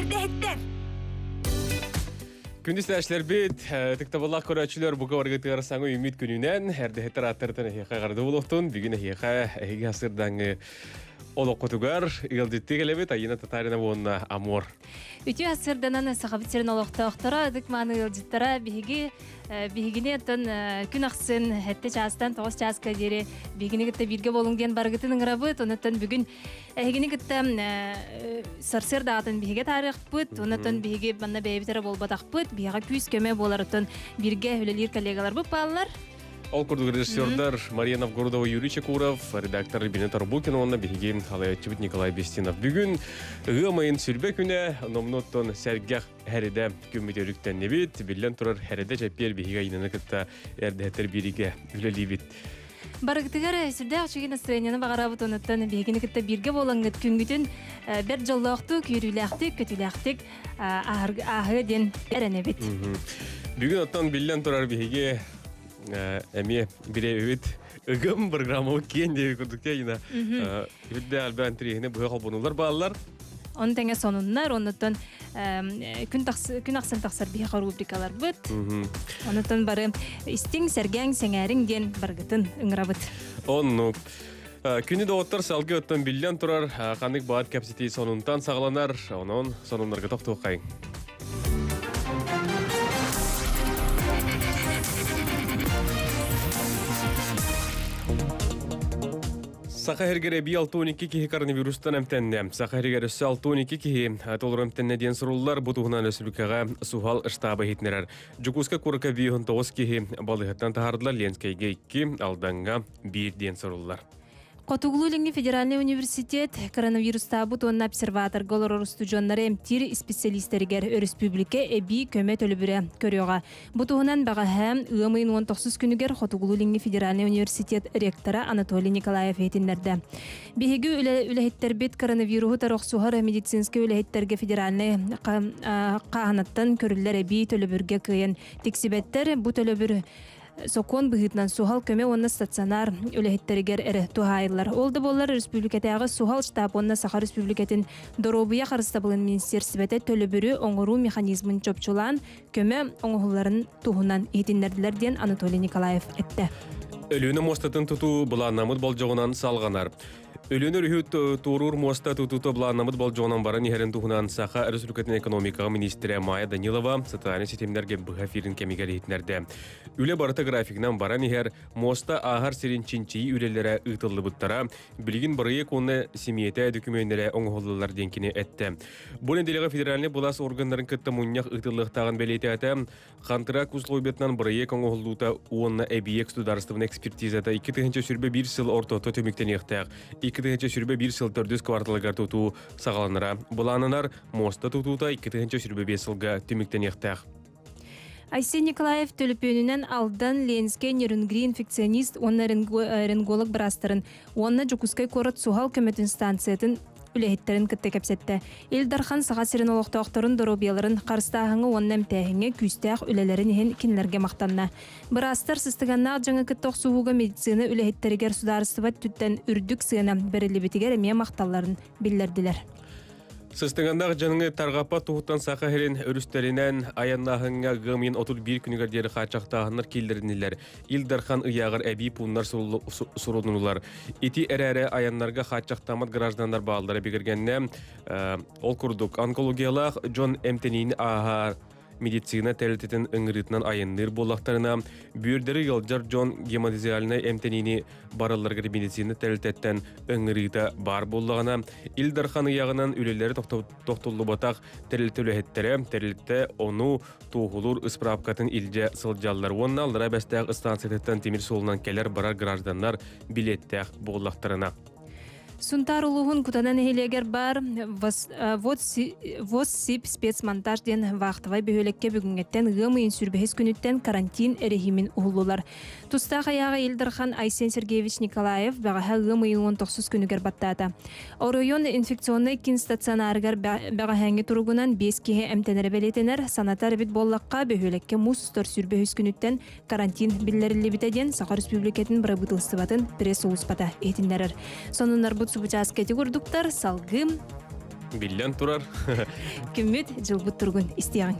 эрдэһиттер әхеқа әхеге асырдаңы олоққытугар, ұғылдетті келебет, айына татарина болуына амор. Үтү асырданан сахабиттерин олохтоохтора ыдык мааны ылжыттара биһиги биһигине тон күн аксын хетте чаастан тоғыз чааска дири биһигини кытта бирге болуң диэн барыгытын ыңырабыт онуттан бүгүн эхигини кытта сарсыр даатын биһиге тарыхпыт онуттан биһиги манна бэйбитере болбатахпыт биһига күз көмө боларытын бирге үлелир коллегалар бу күрдік режиссердар Мария Новгородова, Юрий Чекуров, редактор Бенет Арбукин, онна биһиги халаячыбыт Николай Бестинов. Бүгүн ығымайын сүрбе күнә, номноттон сәргәх хәреде күммитерүктен небит, биллен турар хәреде жаппер биһиге инаны кытта әрдәһтер бириге үлелибит. барыгытыгар сүрдэ очуги настроенияны багарабыт онуттан кытта бирге болаңгыт күнгүтүн бер жоллоохту күйрүүлээхтик көтүүлээхтик аһы ден эренебит Бүгүн оттон биллен турар биһиге эми биребит ыгым программа кен деп күрдүкте ина. Бирде албан трихне бу халбунулар баалар. Оны тәңе сонуннар, онуттан күн тақсы- күн ақсын тақсар биһига рубрикалар быт. Онуттан бары истиң сәргәң сәңәрің ден баргытын ыңырабыт. Онну. Күні доғыттар салғы өттен биллен турар қандық баат кәпсети сонунтан сағаланар, онон сонунларға тоқту Саха хергере би 6-12 кихи коронавирустан әмтәнне. Саха хергере 6-12 кихи толыр әмтәнне ден сұрулар бұтуғынан сухал штабы хитнерер. Жукуска курка виюн 9 кихи балығыттан тахардылар Ленскайге 2 алданға 1 ден сұрулар. Котуглулинги федеральный университет коронавируста бутонна обсерватор голорор студионнары эмтир специалистергер республика эби көмө төлүбүрө көрөга. Бутугунан бага һәм ымын 19 күнүгер Котуглулинги федеральный университет ректора Анатолий Николаев этиннерде. Биһиги үлехеттер бит коронавирусу тарохсухар медицинский үлехеттерге федеральный каһанаттан көрүллер эби төлөбүргө кыйын. Тексибеттер бу төлөбүр сокон быһытнан сухал көмө онна стационар үлэхиттеригер эре тухайылар. Олды боллар республикатагы сухал штаб онна Саха республикатын доробуя харыстабылын министерствете төлөбүрү оңоруу механизмын чопчулан көмө оңоһуларын туһунан итиннердилер ден Анатолий Николаев этте. Өлүнү мостатын туту буланнамыт болжоғынан салғанар. Өлүнү рүхүт турур моста тутуту буланнамыт болжоғынан барын ихерен тухунан Саха Республикатын экономика министрі Майя Данилова социальный системлерге бұға фирин кемигер. Үле барыты графикнан баран ихер моста ахар сирин чинчии үлелері ытылы бұттара, білгін бұрые коны семейте документері оңғолылар денкіне әтті. Бұл неделеға федеральный булас органнарын кытты мұньяқ ытылықтағын бәлеті әті, қантырақ условиятынан бұрые оңғолуыта уонна әбиек государственный экспертизата 2 сүрбе 1 сыл ортото төміктен ектәк. 2 сүрбе 1 сыл төрдүс кварталыгар туту сағаланыра. Бұланынар моста тутута 2 сүрбе 5 сылға төміктен ектәк. Айсен Николаев төлөпөнүнен алдан Ленске нейронгри инфекционист, онна ренголог брастырын, онна жукускай корот сухал көмөтүн станциятын үлэхиттерин кытта кепсетте. Илдархан саға сирен олықтоқтарын доробияларын қарыстағыңы оннам тәхіңе күстәқ үлелерін ехен кинлерге мақтанна. Брастар сыстыганнақ жаңы кыттоқ суғуға медицина үлэхиттерігер сударыстыбат түттен үрдік сыйына бірілі бітігер әме мақталарын білдерділер. Сыстыңандағы жаныңы тарғапа туғыттан сақа херен өрістерінен аяннағыңа ғымын 31 күнігердері қачақтағыныр келдерінілер. Илдархан ұяғыр әбей пұнлар сұрунулар. Ити әрәрі аяннарға қачақтамат граждандар бағалдары бекергенне ол күрдік. Онкологиялақ Джон Эмтенейін аға медицина тәлітетін ыңырытынан айынныр болақтарына бүйірдері елджар Джон гемодизиальны эмтенини бараларгар медицина тәлітеттен ыңырыта бар боллағына Илдархан яғынан үлелері тоқтулы батақ тәрілтілі тәрілтті оны туғылыр ысправкатын илже сылжалар. Онна алдыра станциятеттен темір солынан келер барар граждандар билеттәқ боллақтарына. Сунтар улуғын кутанан хелегер бар воз сип спецмонтаж ден вақтывай бөхөлекке бүгінгеттен ғымыйын сүрбехес күніттен карантин әрехимин ұғылулар. Туста қаяға Илдархан Айсен Сергеевич Николаев бағаға ғымыйын 19 күнігер баттады. Оройон инфекционный кин стационаргар бағахәңі тұрғынан 5 кеге әмтенері белетенер санатар бит боллаққа бөхөлекке мустор сүрбехес күніттен карантин биллерілі бітеден Сақа Республикетін бір бұтылыстыбатын пресс ұлыспата етіндерір. Сонынар бұт субучаскеті күрдіктар салгым Биллен турар. Күммүт жылбут тургун истиягын.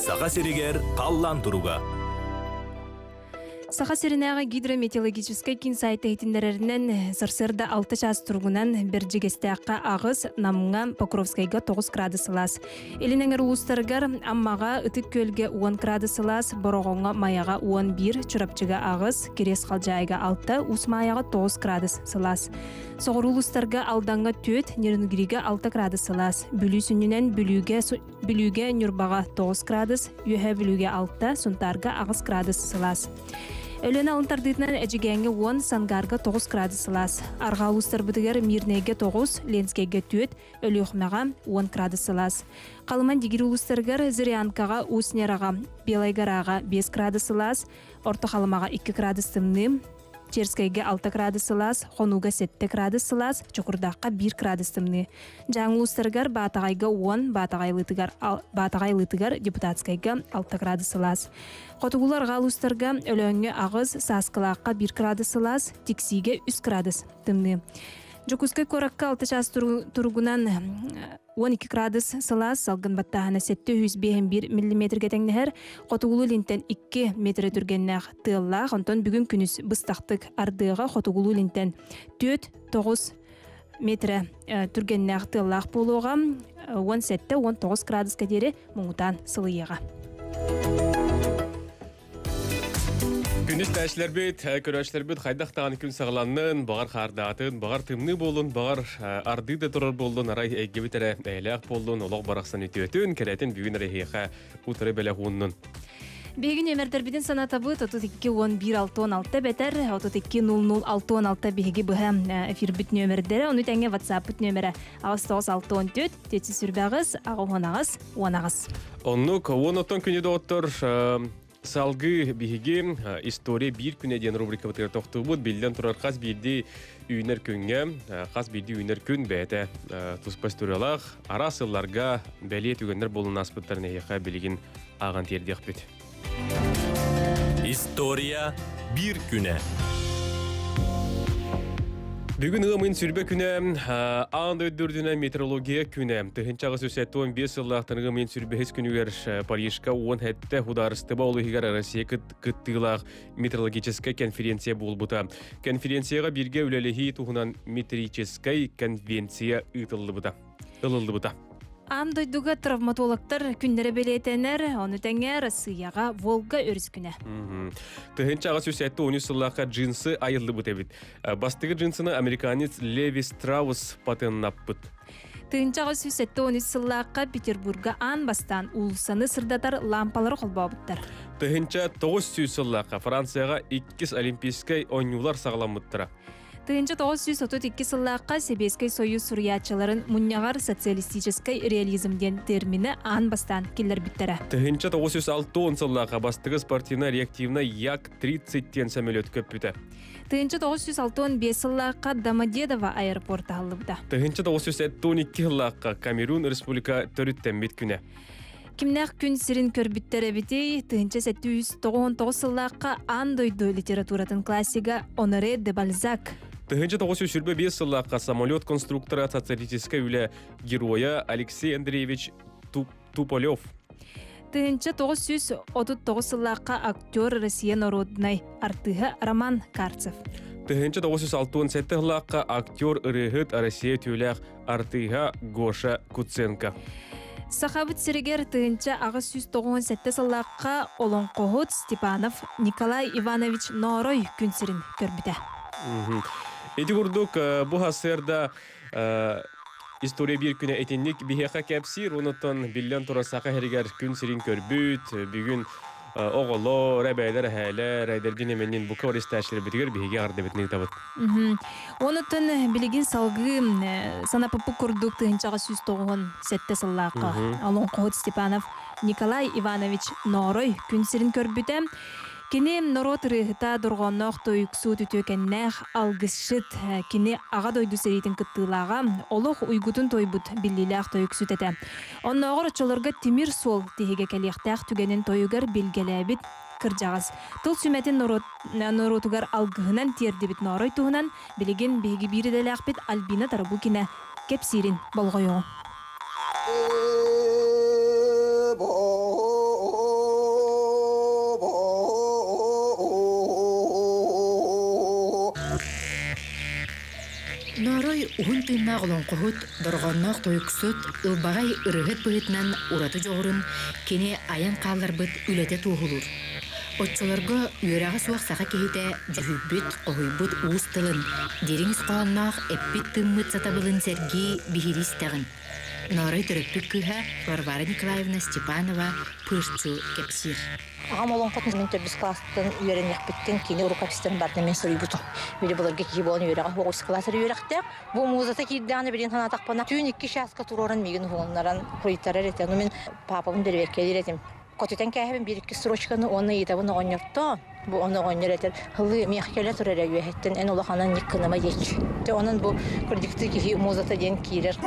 Саха серигер қаллан туруга. Саха сиринага гидрометеорологический кин сайты хитиндереринен сырсырда 6 час тургунан бир жигестеакка агыс намыңа Покровскайга 9 градус сылас. Элинеңер улустаргар аммага ытык көлге 10 градус сылас, борогонга маяга 11, чурапчыга агыс, керес калжайга 6, усмаяга 9 градус сылас. Соғыр улустарга алданга 4, нерінгіриге 6 градус сылас. Бүлі сүнінен бүліге, нүрбаға 9 градус, үйе бүліге 6, сунтарга агыс градус сылас. Өлен алынтардытынан әжігенге 10, сангарга 9 градус сылас. Арға улустар бұдығар мирнеге 9, ленскеге 4, өлі 10 градус сылас. Қалыман дегір улустаргар зырянкаға уснераға, белайгараға 5 градус сылас, орта қалымаға 2 градус тымны, Черскайге 6 градус сылас, Хонуга 7 градус сылас, Чукурдаққа 1 градус тымны. Жаңлустаргар Батағайга 10, Батағайлытыгар, Батағайлытыгар депутатскайга 6 градус сылас. Қотугулар ғалустарга өлөңге ағыз Саскалаққа 1 градус сылас, Тиксиге 3 градус тымны. Жокускай коракка 6 час тургунан 12 градус сылас салгын баттаһана 751 миллиметрге теңнәһәр хотугулу линтен 2 метр түргеннәх тыллах онтон бүгүн күнүс быстактык ардыга хотугулу линтен 4 9 метр түргеннәх тыллах болуга 17-19 градуска дери муңутан сылыйга. Күнүс тәшлер бит, көрәшлер бит, хайдақ таған күн сағаланын, бағар қардатын, бағар тымны болын, бағар арды да тұрар болын, арай әйге бітірі әйләқ болын, олақ барақсан өтөтін, кәрәтін бүгін рейхеға ұтыры бәлі ғуынның. Бегин өмердер бидин санатабы 32-11-6-16 бетер, 32-00-6-16 беги бұға эфир бүт нөмірдері, оны тәңе WhatsApp бүт нөмірі ағыз 9-6-14, тетсі. Оннук, доғыттыр, салгы биһиги история бир күнэ диэн рубрика бытыгар тохтубут билден турар хас бирди үйнер күнгө хас бирди үйнер күн бээте туспас туралах ара сылларга бәлие түгеннер болун аспыттар нехе билигин аган тердиях бит История бир күнә. Бүгін ымын сүрбе күнә аан өйдүрдүнә метеорология күнә. Тыһынчағы сөсәтті 15 сыллақтың ымын сүрбе күнігер Парижка 10 хәтті хударыстыба олы хигар Россия кыттылақ метеорологическая конференция болбыта. Конференцияға бірге үлеліхи туғынан метеорическая конвенция ытылды бұта. Ылылды бұта. Ан дойдуга травматологтар күннере белетенер, оны тәңе Россияға Волга өріс күнә. Тыһынчағы сөсәтті 13 сыллаққа джинсы айылды бұт әбіт. Бастығы джинсыны американец Леви Страус патеннаппыт. Тыынчағы сүсетті 13 сыллаққа Петербурга ан бастан улсаны сырдатар лампалары қолбабыттар. Тыһынча 900 сыллаққа Францияға 2 олимпийскай ойнулар сағаламыттыра. Тыынча 932 сыллаққа Себескай союз сурьячыларын мұньяғар социалистической реализмден термini ан бастан келер биттері. Тыһынча 906 сыллаққа бастығы спортивна реактивна як 30 тен самолет көп бүті. Тыынча 965 сыллаққа Домодедово аэропорты алыбыда. Тыһынча 972 сыллаққа Камерун республика төрүттен бит күнә. Кимнәк күн сирин көрбүттер битей, тыынча 799 сыллаққа ан дойду литературатын классига Оноре де Бальзак. Тыһынча 905 сыллаққа самолет конструктора социалистической үле героя Алексей Андреевич Туп- Туполев. Тыынча 939 сыллаққа актер Россия народной артыһы Роман Карцев. Тыһынча 967 сыллаққа актер ырыһыт Россия тюлях Артыга Гоша Куценко. Сахабыт сиригер тыынча ағыз 197 сыллаққа Олонқоғыт Степанов Николай Иванович Норой күнсірін көрбіті. Мгм. Эти курдук э, бу хасырда э, история бир күнә этинник бихеха кәпсир онуттан биллен турасака херигер күн сирин көрбүт бүгүн э, оголо рәбәйләр хәлә рәйдәрдин эменин бу кор истәшләр битгер биһиге арды битни табыт. Онытын билигин салгы э, санапыпы курдук тыынчаға 197 сыллаққа Мгм. Олонқоғыт Степанов Николай Иванович Норой күнсірін көрбіті. Кини норот рыхыта дургоннох тойуксу түтөкеннэх алгысшыт э, кини ага дойду серитин кыттыылаага олох уйгутун тойбут биллилээх тойуксут эте. Онноогор очолорго тимир сол тиһиге келиэхтээх түгенин тойугар билгелээбит кыржагас. Тыл сүмэтин норотугар алгыһынан тиердибит норой туһунан билигин биһиги бириделээхпит Альбина Тарабукина кепсирин болгойоо. Норой уһун тыыннаах олонкоһут доргонноох тойуксут ылбагай ырыһыт быһытынан ураты жоҕурун кини аян хаалларбыт үлэте туухулур Отчолорго үөрәгә суак саха кehите жүһүббүт оһуйбут уус тылын дириңис коонноох эппит тыммыт сатабылын серги биһиристэгин Норой төрөппүк кыһа Варвара Степанова пырчу кепсир Ағам олон қатын мен төрбіс класстың үйерен яқпеттен кені рукопистерін барды мен сұрый бұту. Бері бұларға ки болын үйеріға хоғыс классыр үйеріқтек. Бұл музата кейдіғаны берен тана тақпана. Түйін екі шасқа тұрорын меген хоғынларан құйттарар етен. Мен папамын дөрвеккелер етем. Котетен кәһәбен iki строчканы оны итабын оңнорто. Бу оны оңнор етер. Хылы мехкеле турар үйәһеттен эн улаханан никкынама еч. Те онын бу курдикты ки музата ден кирер.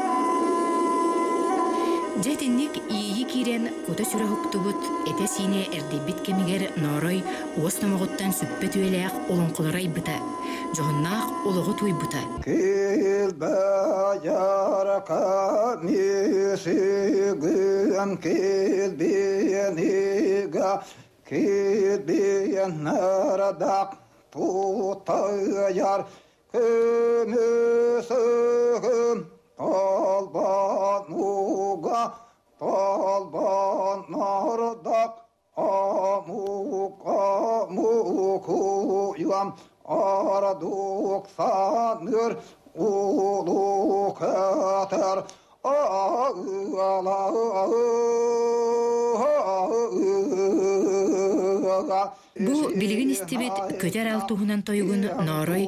Жетинник ийи кирен кута сүрэ хуктубут эте сине эрдибит кемигер норой уос намоготтан сүппе түелээх олонколорай быта. Жохоннаах ологу туй бута. Келбаярка мишигын келбенига келбен нарадак Talban uga, talban nardak, amuk amuk uyam, araduk sanır, uluk eter, ağla ağla Бу билигин истибит көтер алтуһунан тойгун норой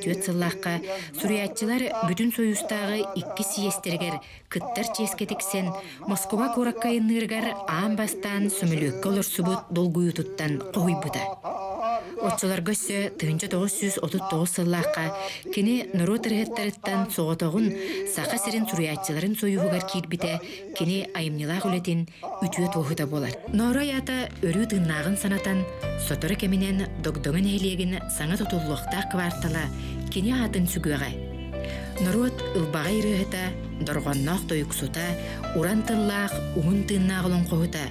түөт сыллааққа суриятчылар бүтүн союстагы икки сиестергер кыттар ческетиксен Москва кураккайынныргар аан бастан сөмөлөккө олорсубут долгуютуттан койбута. Сүз отут тоғыз сыллааққа кини нору тырыһыттарыттан соғотоғун саха сирин суриятчыларын союһугар киирбите кини айымнилаах үлетин үтүө туохута болар. Норой ата өрүү тыыннаагын санатан сотору кеминен догдоңун эхилиэгин саңа тутуллуохтаах квартала кини атын сүгүөҕэ. Норот ылбаҕа ирыһыта, доргонноох тойуксута, уран тыллаах уһун тыыннаах олонхоһута,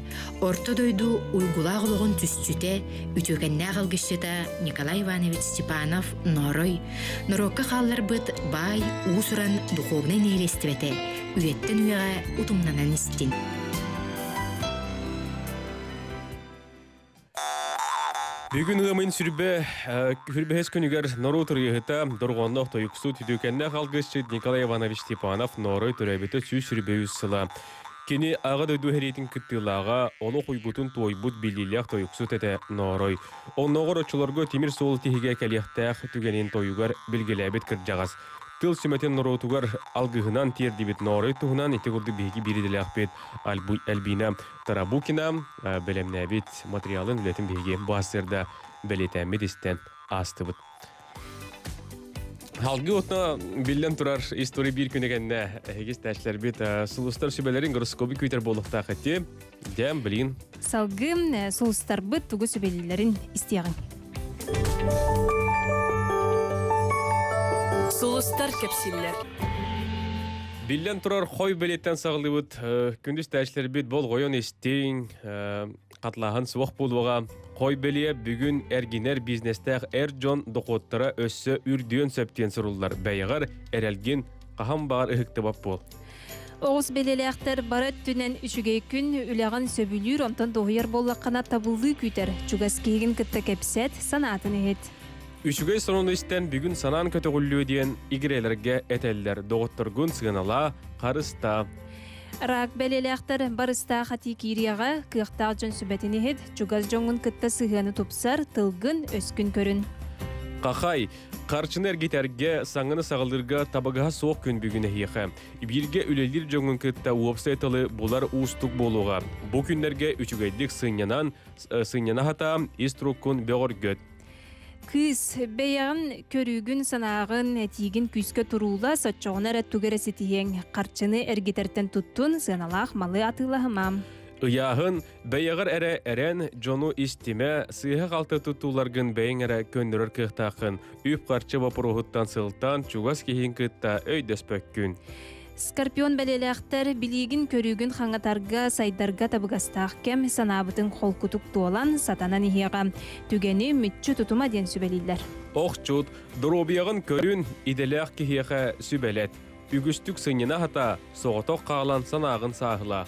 орто дойду уйгулаах ологон түстүте, үтүөкэннээх алгысчыта Николай Иванович Степанов Норой, Норокка хаалларбыт бай уусуран духовный нейрестибете, үйеттен үйэҕэ утумнанан истин. Бүгүн ымын сүрбе хүрбэхэс күнүгер нору тұрыйыхыта доргоннох тойуксу түдүкенне халгысчы Николай Иванович Степанов норой төрөбөтө сүү сүрбе үссыла. Кини ага дөйдү херейтин кыттылага олу хуйбутун туойбут билилях тойуксу тете норой. Онногор очулорго тимир сол тихиге келияхтаах түгенин тойугар билгелебит кыржагас. Тыл сүмәтен норотугар алгыһынан тиердибит норой туһунан итегурды биһиги бириделяхпит Альбина Тарабукина белемнәбит материалын үлетин биһиги басырда белетәмит истен астыбыт. Халгы отна биллен турар история бир күнегенне хегис тәшләр бит сулустар сүбәләрен гороскопы күтер болыкта хәтте. Дәм билин. Салгым сулустар быт тугу сөбелилерин истиягын. Сулустар кепсиллер. Биллен турар хой белеттен сагылыбыт күндүз тәшләр бит бол гойон истең катлаган суох булуга хой белие бүгүн эргинер бизнестег эр жон докоттара өссө үрдүөн сөптен суруллар бәйгар эрелгин кахам бар ыхыкты бап бол. Оғыз белелеяқтар барат түнен үшігей күн үләғын сөбүлүр онтан доғыяр боллаққана табылды күйтер. Чугас кейгін кітті кепсет санатын ехет. Үшүгей сонун истен бүгүн санаан көтөгүллүү диен игрелерге этеллер доғотторгун сыгынала карыста. Рак белелеяқтар барыста хати кирияға кыяқтақ жон сүбәтін ехет. Чугас жоңын кітті сығаны тупсар тылгын өскін көрін. Қақай, Қарчыны әргетерге саңыны сағылдырға табагаға соқ күн бүгіне хиеқі. Бирге үлелер жоңын кітті уапсайтылы бұлар ұстық болуға. Бұл күндерге үчігайдік сынянан, сыняна хата иструккун беғор гөт. Көрігін санағын әтигін күске тұрула сатчоғын әрі түгері сетиен қарчыны әргетертен тұттун сыналақ малы атылағымам. Ыяһын бәйәгәр әрә әрән жону истиме сыйһа қалты тұтуларгын бәйін әрә көндірір кықтақын. Үп қарчы вапырухыттан сылтан чугас кейін кытта өйдөс пөккүн. Скорпион бәлеләқтер билигин көрігін хаңатарға сайдарға табыгастақ кәм санабытын холкутук туолан сатанан ихияға түгені мүтчі тұтума ден сүбәлилер. Охчут, дробияғын көрін иделәқ кейхе сүбәлет. Үгістік сынына хата соғытоқ қағлан санағын сағыла.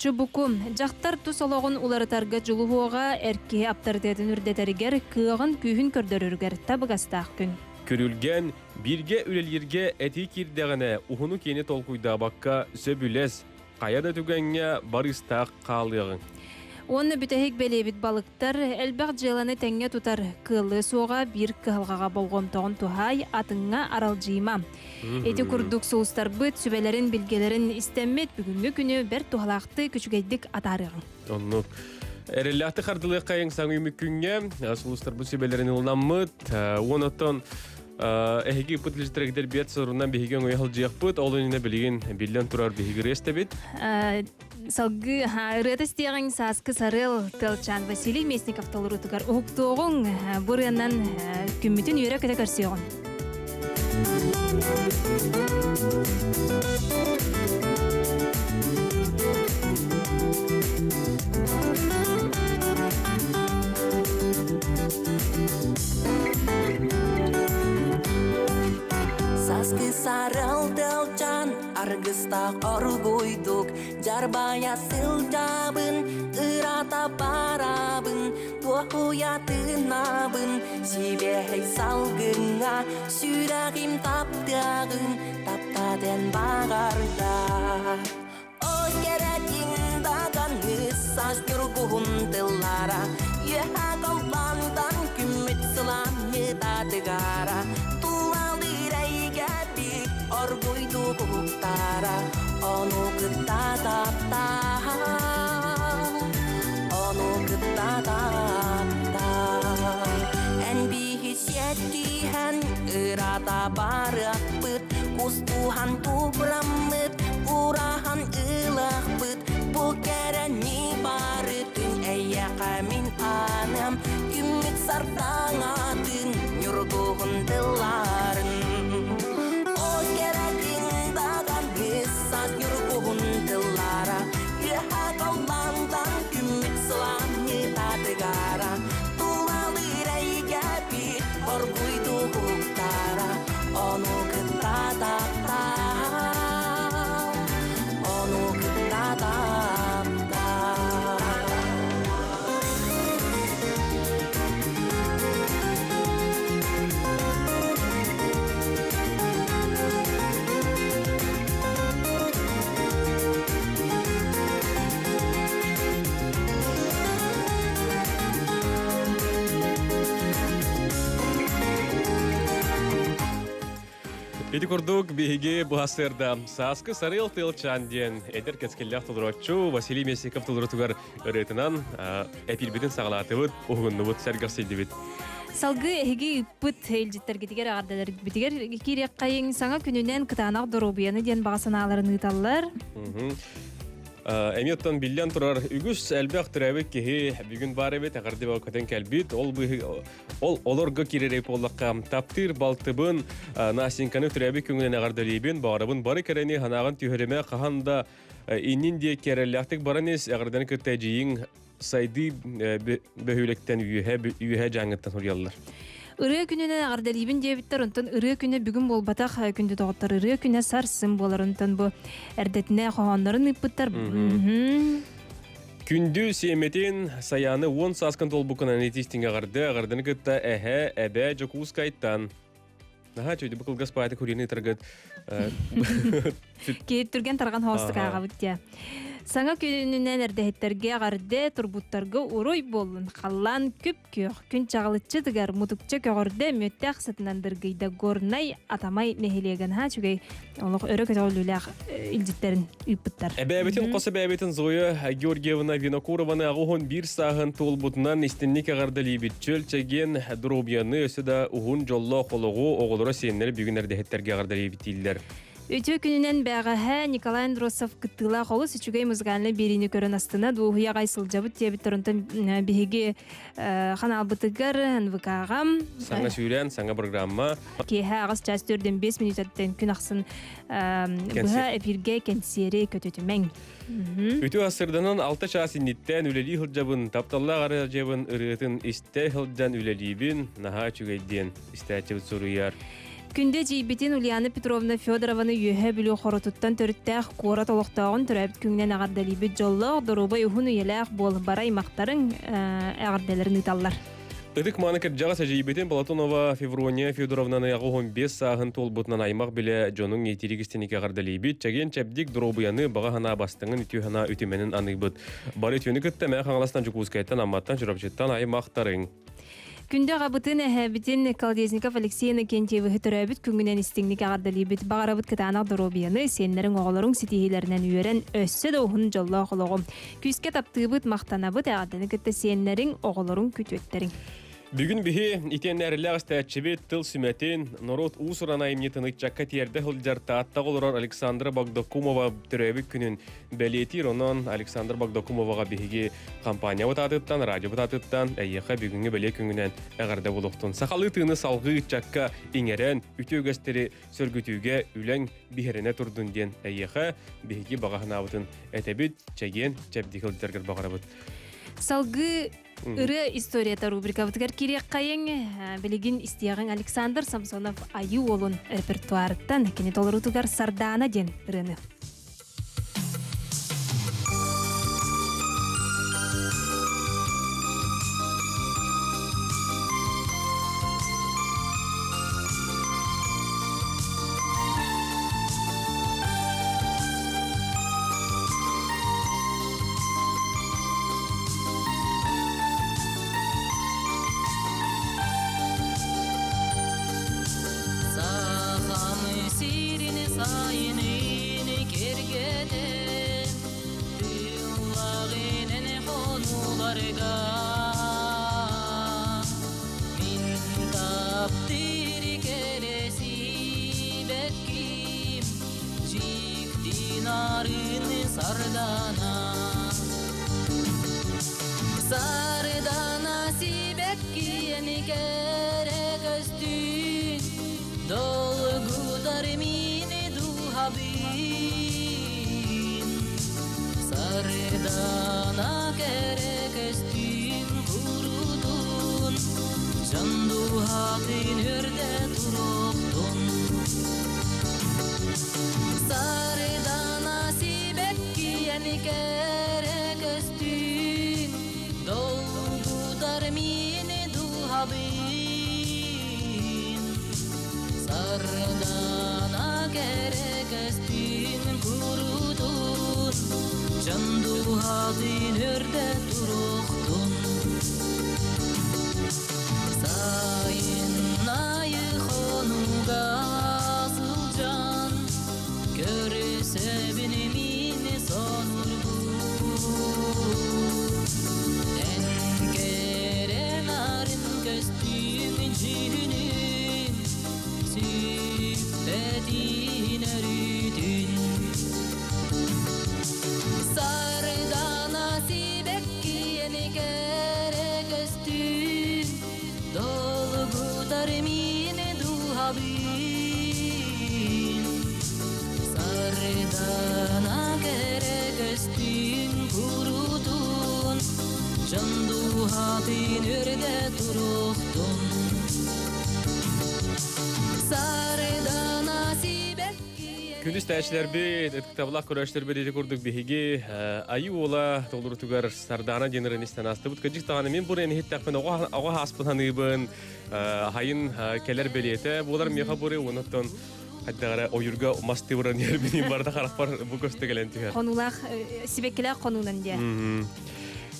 Чубуку, жақтар тус олоғын уларытарға жулуғуға әрке аптардетін үрдетерігер кыағын күйін көрдөрүргер табыгастақ күн. Көрүлген бирге үлелерге әти кирдәгенә ухуну кені толкуйда бакка сөбүлес. Каяда түгәнгә барыстақ қалығын. Оны бүтәһик бәлебит балыктар әлбәқ жыланы тәңге тутар кылы суға бир кылғаға болғом тоғын тухай атыңа аралжыйма. Эти курдук соустар быт сүбәләрен билгеләрен истәммет бүгүнкү күнү бер тухалақты күчүгәйдик атарыгын. Онну Эреллахты хардылы кайын саңы мүккүнгә, сулустар бу себелерин улнаммыт, онотон эһиги пытлыжтырагдер бет сорунан биһиген уяхал жыякпыт, ол үніне билеген биллен турар биһигер эстебит. Салгы ырыты стиягын саскы сарыл тылчан Василий Местников толурутугар уктугун бурянан күммүтүн үйрө кете көрсөйгөн. Саскы сарыл тылчан аргыстақ оргуйдук жарбая сылтабын ырата барабын туахуятынабын сибехей салгыңа сүрәгим таптагын таптаден багарда Ой керекин даган ысаш юргуhun тыллара Еха колландан етатыгара 따라 어느 그따답다. 어느 그따답다. NB 시에띠한 으라다 바르 끝 고스투한 Эти курдук биһиги буһасырда саскы сарыл тылчан диен эдер кескеллях Василий Месиков тулурутугар ырытынан эпилбитин сагалатыбыт угуннубут сәргәрсейдибит. Салгы эһиги ыппыт элжиттер гитигер ардалар битигер кирек кайын саңа күнүнен кытаанак доробияны диен багасаналарын ыталлар. Эмиоттон биллен турар үгүс элбек түрәбек кеһи бүгүн бар эбит агарды ба көтен ол бу ол олорго киререй поллакка таптыр балтыбын насинканы түрәбек күңүнен агардалибин барыбын бары керени ханагын түһөреме каханда иннин де кереллахтык баранес агардан көтә жиин сайды бөһүлектен үйһә үйһә жаңыттан хурьяллар. Ыры күнүнен агардалибин диэбиттер онтон ыры күнү бүгүн болбатах күндү тоҕоттор ыры күнү сарсым болар онтон бу эрдетине хооннорун ыппыттар. Күндү сиеметин саяны он саскан толбукынан етистинге агарды агарданы кытта эһэ эбэ жокускайттан. Наха чөйдү букул гаспайты курины таргат. Кейип түрген тарган хоостук Ага. агабыт дия. Саңа күнүнен эрдэхеттерге гарде турбуттарга уруй болун халлан күп күйөх күн чагылычы тыгар мутукча көгөрдө мөттәк сытнандыргыйда горнай атамай нехилеген ха чүгей олох өрө көтөлүләх илдиттерин ыппыттар Әбәбетин қоса бәбетин Зоя Георгиевна Винокурованы ағуғын бір сағын толбутынан истинник ағарды лейбітчөл чеген дробияны өсі да ұғын жолла қолығы оғылыры сенлері бүгін әрдехеттерге ағарды лейбітейлер. Өтө күнүнен бәғаһа Николай Андросов кыттыла қолы сүчүгей музыкальны берини көрөн астына дуһуя гайсыл жабыт тебит торунтан биһиги ханалбытыгар НВКгам Саңа сүйрен, саңа программа. кеһә агас час төрдөн 5 минуттан күн аксын быһа эфирге кенсери көтөтүмәң. Үтü асырданын алты час инниттен үлели хылжабын, тапталла ғары жабын ырытын исте хылжан үлелибін, наха чүгейден истәчіп сұруяр. Күнде жейбетин Ульяна Петровна Федорованы үйе білу хоротуттан төріттәқ қуара толықтағын түрәбіт күңнен ағардалибет жоллақ, дұрубай ұхын үйеләқ бол барай мақтарын ағардаларын ыталлар. Ыдык маны кырджага сажибетен Балатонова Феврония Федоровнаны ягы 15 сағын толбутынан аймақ біле жонун етиригистенеке гардалибит. Чаген чәбдик дробуяны баға хана бастыңын үтü хана үтіменін аныбыт. Бар үтіні кітті мә қаңластан жүкузкайттан амматтан жұрапчеттан аймақтарын. Күнде ғабытын әхәбітін Колдезников Алексей Иннокентьевы хүтірәбіт күнгінен істіңнік ағардалибет бағарабыт кытанақ дробияны сенлерін оғылырың сетихилерінен үйерен өссі да ұхын жолла оғылығым. Күске таптыбыт мақтанабыт ағарданы кітті сенлерін оғылырың күтөттерің. Бүгін бігі итеннәрілі ағыстәчібет тыл сүмәтен Норот Усурана имнетіні чакка тиерді хылжар тааттақ олырар Александра Багдокумова түрәбік күнін бәлетир онын Александр Багдокумоваға бігі компания бұтатыптан, радио бұтатыптан, әйеқа бүгінгі бәле күнгінен әғарда болуқтын. Сақалы тыны салғы чакка иңерен үтөгістері сөргүтүүге үләң бихеріне тұрдын ден әйеқа бігі бағағынабытын әтәбіт чәген бағарабыт. Салгы ыры историята рубрика бутгар кирек кайың билигин истиягың Александр Самсонов аю олун репертуарыттан. Кене толорутугар сардана ден ырыны. сибекки Күндіз тәшілер бет, әткітабылақ көрәштер бет еті көрдік бігеге айы ола толырутугар сардана денерін істен асты. Бұт кәжік тағаны мен бұр әні хеттәқпен оға аспын ханыбын, хайын келер белеті. Болар меха бұры оныттан Хаддагара ойурга масты буран ербинин барда хараппар бу көстө келен түһөр. Конулах сибеккеле конунан дия.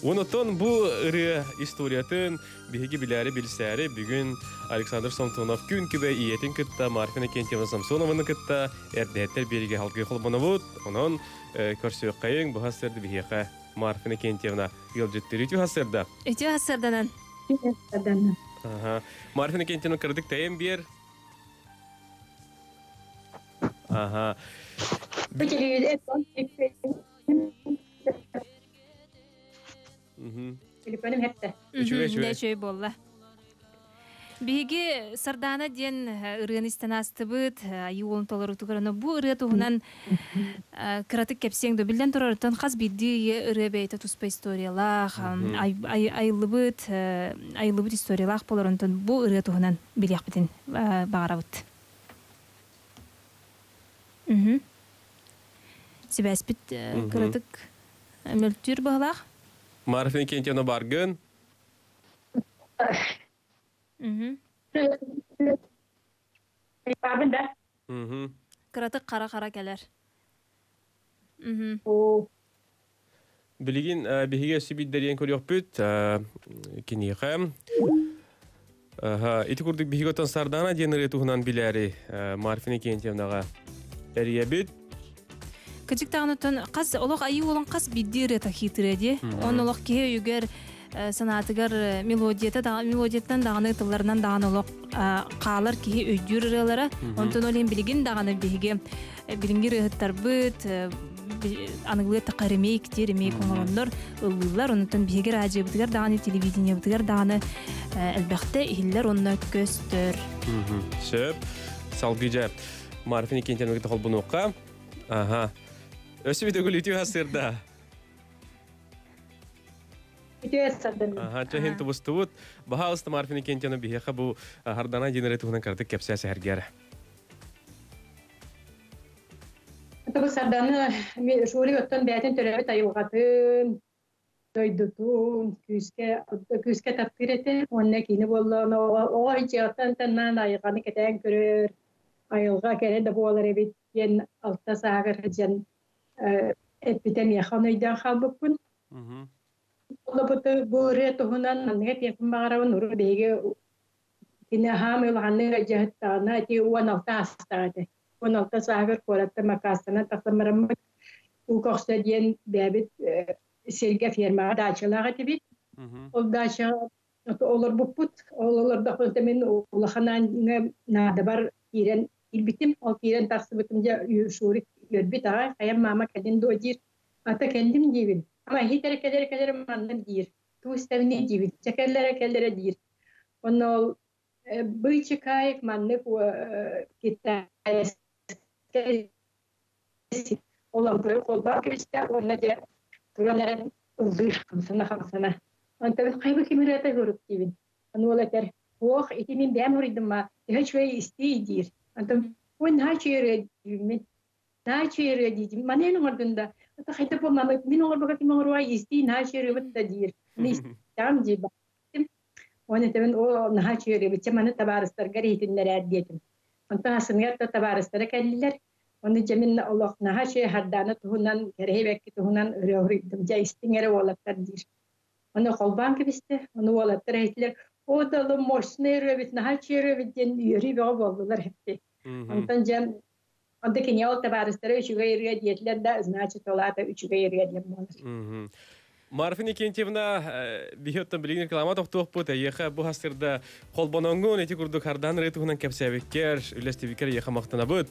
Онотон бу ыры историятын биһиги биләре билсәре бүгүн Александр Самсонов күн кибе иетин кытта Марфина Кентьевна Самсонованы кытта эрдәттер берге халкы холбонобут. Онон көрсөк кайын бу хасырды биһига Марфина Кентьевна йолжеттери ту хасырда. Өтө хасырданан. Ага. Марфина Кентьевна кырдык тайын бер. Ага. Мгм. Телефонum hep de. Үчүгө, үчүгө. Нечөй болла. Биги сардана ден ырыын истанастыбыт, айы олын толору тугараны бу ырыа туһунан кыратык кепсең ду билден турарытын хас бидди ырыа бейте туспа историялах, айылыбыт, айылыбыт историялах болорунтун бу ырыа туһунан билияхбитин багарабыт. Мгм. Сибәспит кыратык мөлтүр багалах. Марфина Кентьевна баргын. Da. Мгм. Кыратык кара-кара келер. Билигин биһиге сибиддерен көрөкпүт киниха. Аха, ити курдук биһиготон сардана денере туһунан биләри Марфина Кентьевнага. Эриябит. Кыжык тағынытын қас олық айы олың қас биддир это хитреди. Он олық кеhe үгер санатыгар мелодията да мелодияттан дағаны тылларынан дағаны олық қалар кеhe өйдүр ырылары. Онтон олен билигин дағаны биһиге билингир ыһыттар быт аныглы тақаремейк теремейк оңолоннор ыллылар онтон биһиге радиобытыгар дағаны телевидение бытыгар дағаны әлбәхте ихиллер онна көстөр. Сөп. Салгыжа. Марфина Кентьевнага тохол бунукка. Аха. Өсү бит өгүл үтү хасырда. gidiyor sandım. Аха, чахин тубустубут. Баха алыста Марфина Кентьевна биһиха бу хардана денере туһунан кырдык кепсәсе һәргәр. Bu sardanı şuri ötten bätin törebe tayılgatın. Doydutun, küske, küske tapkir ete, onne kini bollan, o hiç yatan tannan ayıqanı keten görür. Ayılga kere de bolar ebit, yen altta sağır hıcan öйдән халбыкпын. Мгм. Олабыты sagar koratta makasana tasamaram u koxsa diyen bebit serge firma daçılaga tibit. Мгм. Ol daça olur bu put olur da kontemin ulahanan nada bar iren ilbitim o iren görbitar kayam mama kadin do dir ata kendim gibin ama hiç hitere kelere kelere mandan dir tu sevni gibin çekerlere kelere dir onu e, bu çıkayık manlık kitayes e, olan böyle kolba köşte onunla diye duranların ıldır kımsına kımsına. Onu tabi kaybı kemirata görüp gibin. Onu ola der. Oh, itimin demir idim ma. Hiç ve isteydir. Antam, bu ne haçı yere gibin. наачере диди манен ордунда ата хайта по мама мин орбага тим орва исти наачере битта дир нис там ди ба оны тебен о наачере битте мана табарыстар гаритиннер аддетим анта сынгарта табарыстар келлилер оны жемин Аллах нааче хадданы туһунан керей бекки туһунан өрөөрүм жайстиңере болаттар дир оны колбан кибисте оны болаттар айтылар о далы мощный рövit наачере битен үйөри бого болдулар хепти Онтан жем Onda ki ne oldu barışları üçüge yürüye diyetler de значит olada üçüge yürüye diyelim olur. Мгм. Марфина Кентьевна биһиоттан билигин реклама тохтуохпут эйеха бу хасырда холбоноңгун эти курдук хардан ретуһунан кепсәбеккер үлестибикер эйеха мактанабыт.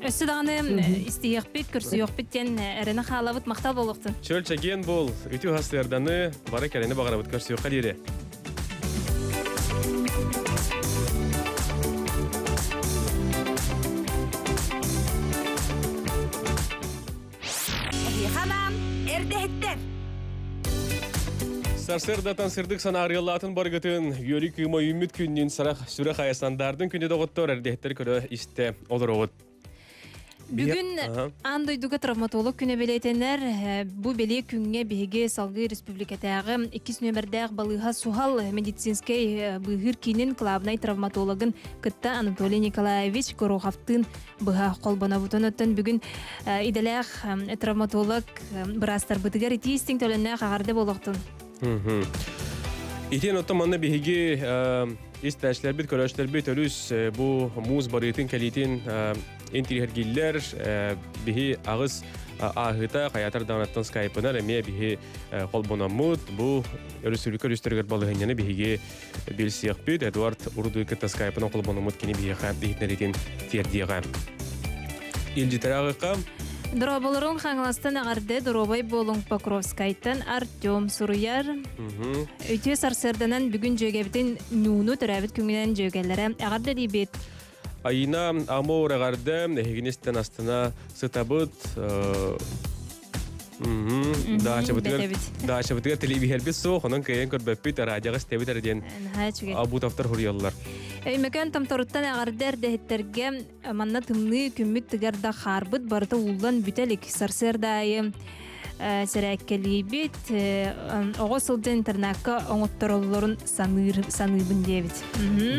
Өссі дағаны истейекпит, көрсүйекпит тен әріні қалабыт мақтал болуқтын. Чөл чаген бол үтү хасырданы бара кәлені бағарабыт көрсөй қадире. Хамам, Сарсырдатан сырдык санаарыялатын баргытын юри кыма үмүт күннүн сарах сүрэ хаясандардын күнү доготтор эрдехтер көрө исте олоробут. Бүгүн Ага. андойдуга травматолог күнө белетенер бу беле күнгө биһиге салгы республикатагы иккис нөмердәг балыга сухал медицинский быгыр кинин главный травматологын кытта Анатолий Николаевич Гороховтын быга өттөн бүгүн иделек травматолог бырастар бытыгар итистиң төлөнө кагарды болохтун. Итен отто манна биһиги истәшләр бит көрәшләр бит өрүс э, бу муз барытын калитин интеллигиллер биһи агыс ахыта каятар данаттан скайпына реме биһи холбонамут бу республика рүстергер балыгыны биһиги билсиях бит Эдуард урду кыта скайпына холбонамут кини биһи хат бихнеритин тиердига Илжитерагыка Дроболорун хаңластан агарды Дробой болуң Покровскайтан Артем Суруяр. Өтө сарсырданан бүгүн жөгебитин нууну төрөбүт күңүнен жөгеллере агарды дийбит. Айына амор агарды хигинистен астына сытабыт э, Мгм. Дача бутыгар бетебит. дача бутыгар телевизор со хонон кайын көрбөппүт радиога стебит эрден Хачуге. абутафтар хурьяллар. Өймөкөн тамторуттан агардер дехеттерге манна тымны күммүт тыгарда харбыт барыта улдан сәрәккелибит ого сылды интернакка оңоттороллорун саныр саныбын дебит.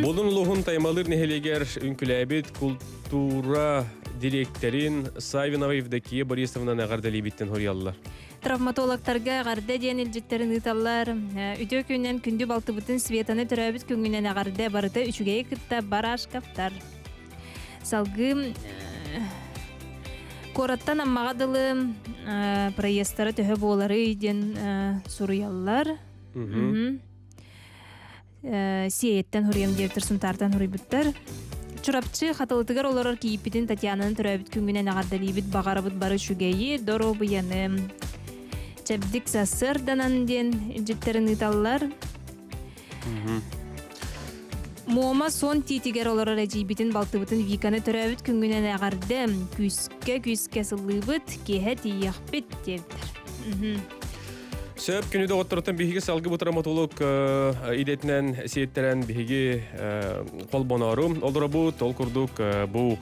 Болун лухун таймалыр нехелегер үнкүләбит культура директорин Савинова Евдокия Борисовна нагардалибиттен хурьяллар. Травматологтарга гарде диен илжеттерин ыталлар. Үтө күннен күндү балтыбытын светаны төрөбүт күнгүнен агарде барыта үчүгей кытта бараш каптар. Салгы Кораттан аммагадылы проесттары төһө болары ден суруяллар. Мгм. Сиеттен хуриям дептер сунтартан хурибыттар. Чурапчы хатылытыгар олорор кийиппитин Татьянаны төрөбүт күнгүнен агардалибит багарабыт бары шүгейи доро буяны. Чебдик сасырданан ден життерин ыталлар. Муома сон титигер олорор эжибитин балтыбытын виканы төрөбүт күнгүнен агарды күскө сылыбыт кеһе тияхпит дептер. Сөп күнүдө оттыртын биһиги салгы бу травматолог э, идетинен сиеттерен биһиги холбонору олдоробут ол курдук э, бу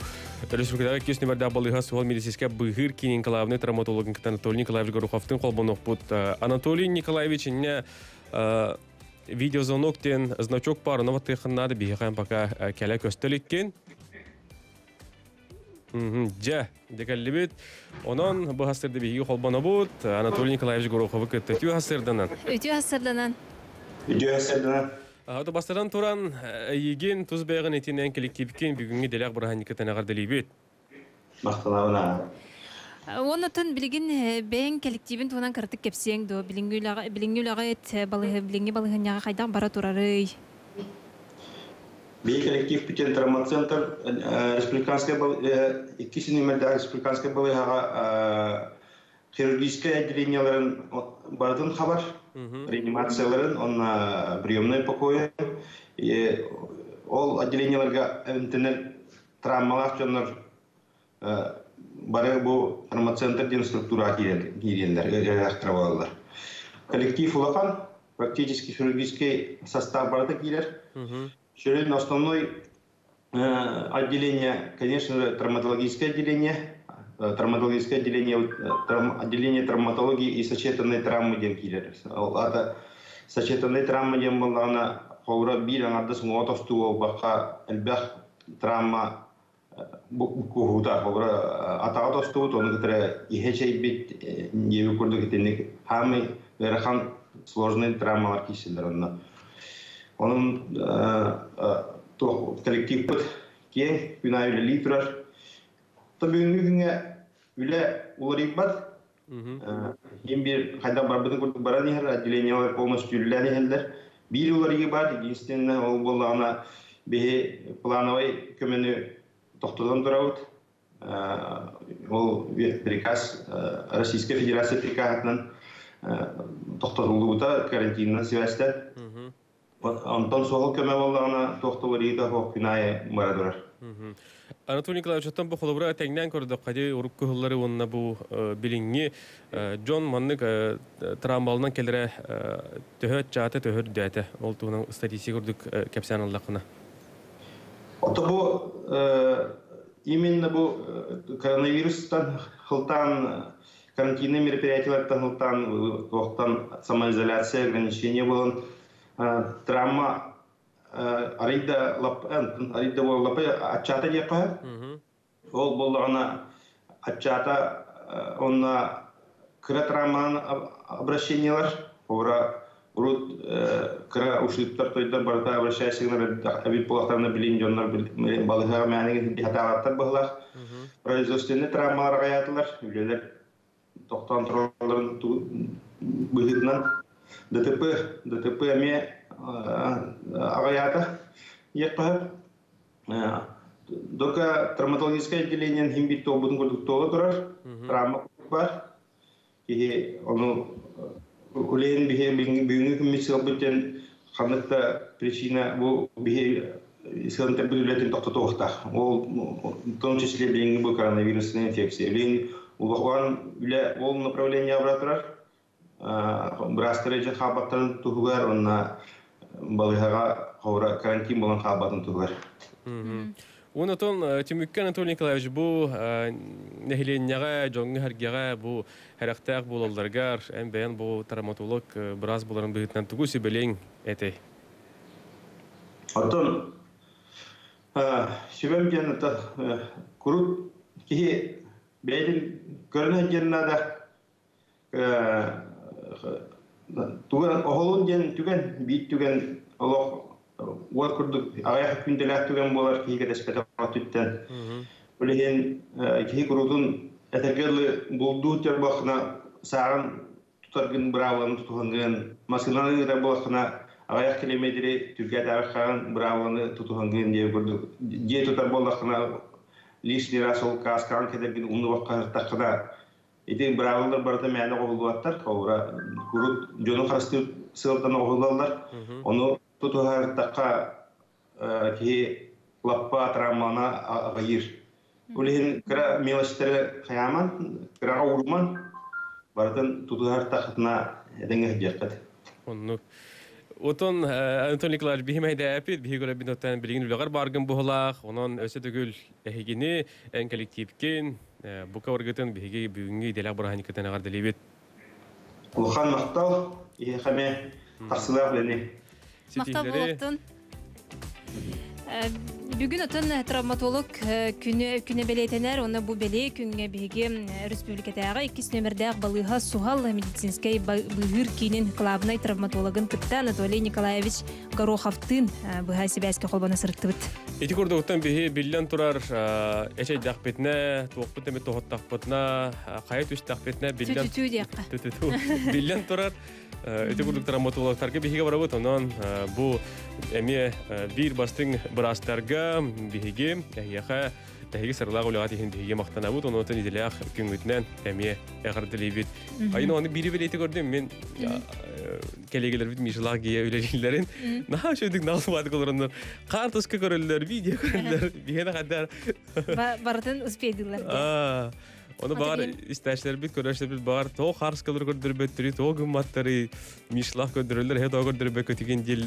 республикадагы кес нөмерде балыга суал медицинская быгыр кинин главный травматологын Анатолий Николаевич Гороховтын холбонокпут Э, Анатолий Николаевич не видеозвоноктен значок парынова тыхыннады биһихан пока э, кәле Жа, декаллибит. Онон бу хастырды биһиги холбонобут Анатолий Николаевич Гороховы көттөтүү хастырданан. Өтө хасырданан. Видео әсәрдән Аты бастардан туран еген туз бәйгін етінен коллективкен бүгінгі делек бұрған екітен ағардалибет. мақтанабына. Онотон билигин бэйн коллективин туунан кыртык кепсең до билингүлага эт балыгы билинги балыгыняга кайдак бара турары. Бей коллектив бүтен травмацентр э, республиканская был иккисин нөмердә республиканская был яга хирургическое отделениеларын бардын хабар. Реанимацияларын, он приемной покоя. И Ол отделениеларга интернет травмалар жоннор бары бу травмацентр ден структура кирендер, травмалар. Коллектив улахан практически хирургический состав барды килер. Шерин основной э, отделение, конечно же, травматологическое отделение, э, травматологическое отделение, э, травм- отделение травматологии и сочетанной травмы ден килер. Ата сочетанной травмы ден болғана ховра бир аңарды суңа тосту ол баққа әлбәқ травма кухута ховра атаға тосту оны кітірі ихе чейбит небі күрді кетенік хамы верахан сложный травмалар киселер онна. Onun то коллектив бит кен күнә үле литрар. То бүгенге күнгә үле улар ибат. Ем бир хайда бар бит күрдек бара дигән отделение полностью дигәнләр. Бир улар иге бар, единственное ол булды ана бе плановый көмөне тоқтодан турабыт. Ол приказ Российской Федерация приказынан тоқтатылды бута карантиннан связьта. Антон соғыл көмө боллағына тоқты өриді хоқ күнайы марадырар. Анатолий Николаевич оттан тәңнән көрдө кади уруп кыһыллары онна бу билиңни Джон маннык травмалынан келере төһөт чааты төһөр дәте. Ол туунан статистика күрдүк кепсән аллакына. Оты бұ именно э, коронавирустан хылтан э, карантинный мероприятиялардан хылтан э, тохтан самоизоляция ограничения болон травма э, арыйда лап арыйда бол лапы ачата дияка ол боллагана ачата э, онна кыра травманын об- обращениялар ора урут э, кыра ушуттар тойдар барда обращайсыңар абит булактарына билин жоннор балыга мәнигин бихаталаттар быһылар производственный травмалар аятылар үлелер тоқтан тұраларын быһытынан ДТП ДТП эме агаяты еппа дока травматологическое отделение химбит тобун курдук тоғы тұрар травма бар. Кихи ону улейин бихе бүгүнкү күмүс бүттен ханыкта причина бу бихе исылым тәбүлетин тоқтотуқта ол в том числе бұл коронавирусная инфекция улахуан үле ол направление абратырар брастыры же хабаттарын тугугар онна балыхага ховра карантин болан хабатын тугугар Онотон Тимүккә Анатолий Николаевич бу нәһиленнәгә, жоңгы һәргәгә бу хәрәхтәк булаларгар, әм бәян бу травматолог э, буларын курут туган оholun жен түген бит түген олох уар курдук агаяк күнделәк түген болар киге деспете түттен Үлеген кихи курутун этергелы булду тер бахна саган тутаргын бравланы тутуган машинаны да бахна агаяк километри түргә даган бравланы тутуган диye күрдүк. Же тутар болдакна лишний раз ол каскан кедерген уны вакка Эти бравлар барда мәне голдуаттар, каура курут жону харасты сылдан оголалар. Оны тутугар такка ки лаппа травмана агайыр. Улин кра мелочтары хаяман, кра урман бардан тутугар такына эдеңе жакат. Онну Отон э, Анатолий Николаевич бихимайда әпит, бихигола биноттан билигин үлөгөр баргын бухлах, онон өсө түгүл эхигини эн коллективкен, бука оргытын биһиги бүгүнгү делак бураханикытын агар делебит. Улхан мактал, и хаме тарсылар белени. Мактал болуптун. Бүгүн отон травматолог күнү күнү белетенер, оны бу беле күнгө биги республикадагы 2 номердәг балыга сухал медицинский быгыр кинин клабный травматологын кытта Анатолий Николаевич Гороховтын быга себәскә холбана сырыктыбыт. Эти курдуктан биһи биллен турар эчей дакпетне, туокпут эме тохоттакпытна, кая түс дакпетне биллен Түтүтү диякка. Эти курдук травматологтарга биһиге барабыт, онон бу эме бир бастың брастарга биһиге яха тәһиге сырлаг улага тиһин биһиге мактанабыт, онон тен иделях күнгүтнән эме эгардылыбыт. Айны аны бири билети көрдүм мен келегелер бит мишалаг гия үлелилерин. Наха шөдүк налбады колорундар. Карточка көрөлөр, видео көрөлөр, биһене кадар. Бардын успейдилар. Оны бар истәшләр бит, көрәшләр бар. То гымматтары, мишлах дил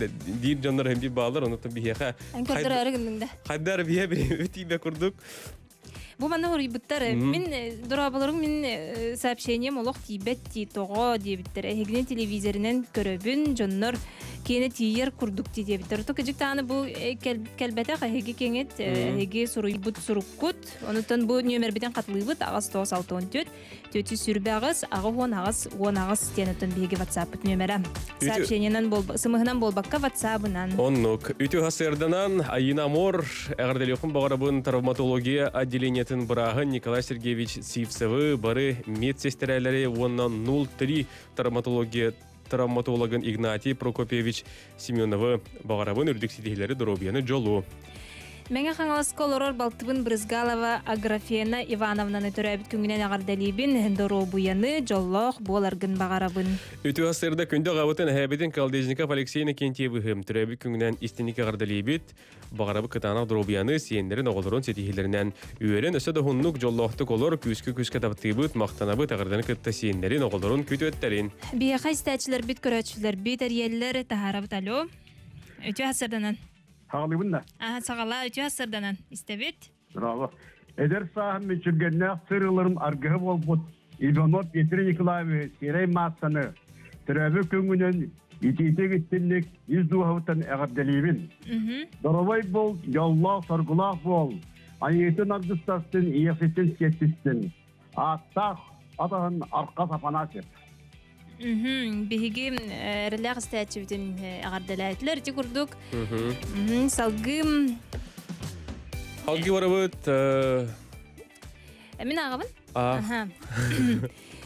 өтибе курдук. Бу мана хори буттар. Мин дурабаларым мин сообщением олох тибет ти того дебиттер. Эгне телевизоринен көрөбүн кene тиер курдук ти дебиттер. То кежик таны бу э, кел- келбете хаһиги кеңет эги суруй бут суруккут. Бу номер битен агас 964 төти сүрбагыз агы вон агас вон агас тенетен биги WhatsApp номера. Үтү- Сообщениенен бол сымыгынан болбакка WhatsApp-ынан. Оннук. Үтү хасырданан Айна Мор, багарабын травматология отделениятын бырагын Николай Сергеевич Сивцевы бары медсестерелери оннан 03 травматология травматологын Игнатий Прокопьевич Семеновы багарабын үрдік сидейлері дробияны жолу. Меңе хаңалас колорор Балтыбын Брызгалова Аграфена Ивановнаны төрәбит күңінен ағардалибин Доро буяны жоллох боларгын бағарабын. Үтү хасырда күндө габытын хэбитин Калдежников Алексей Накентьевы хым түрәбі күңінен истинike гардалибит багарабы кытанақ дробияны сиендерин оголорун сетихилеринен үйерен өсө дохуннук жоллохтук олор күскө күскө таптыбыт мактанабыт агарданы кытта сиендерин оголорун күтөттерин. Бияқа истәчілер бит көрәтшілер бит әрелер тахарабыт алё. Өтө хасырданан. Сағалыбын да. Аха сағала өтө хасырданан. Истебет. Браво. Эдер саһым мичүргеннәк сырылырым аргыһы болбут. Иванов Петр Николаевич Сирей Массаны төрәбі көңінен итите гиттинник из дуһавтан әгәбдәлибин. Доровой бол, яллах саргулах бол. Ардыстастын, иясетін сеттістін. Аттақ, атағын арқа. Мгм, биһиги эрелээх стативитин агардалайтлар ти курдук Мгм. Мгм, салгым Халги барабыт. э, эмин агабын А. Аха.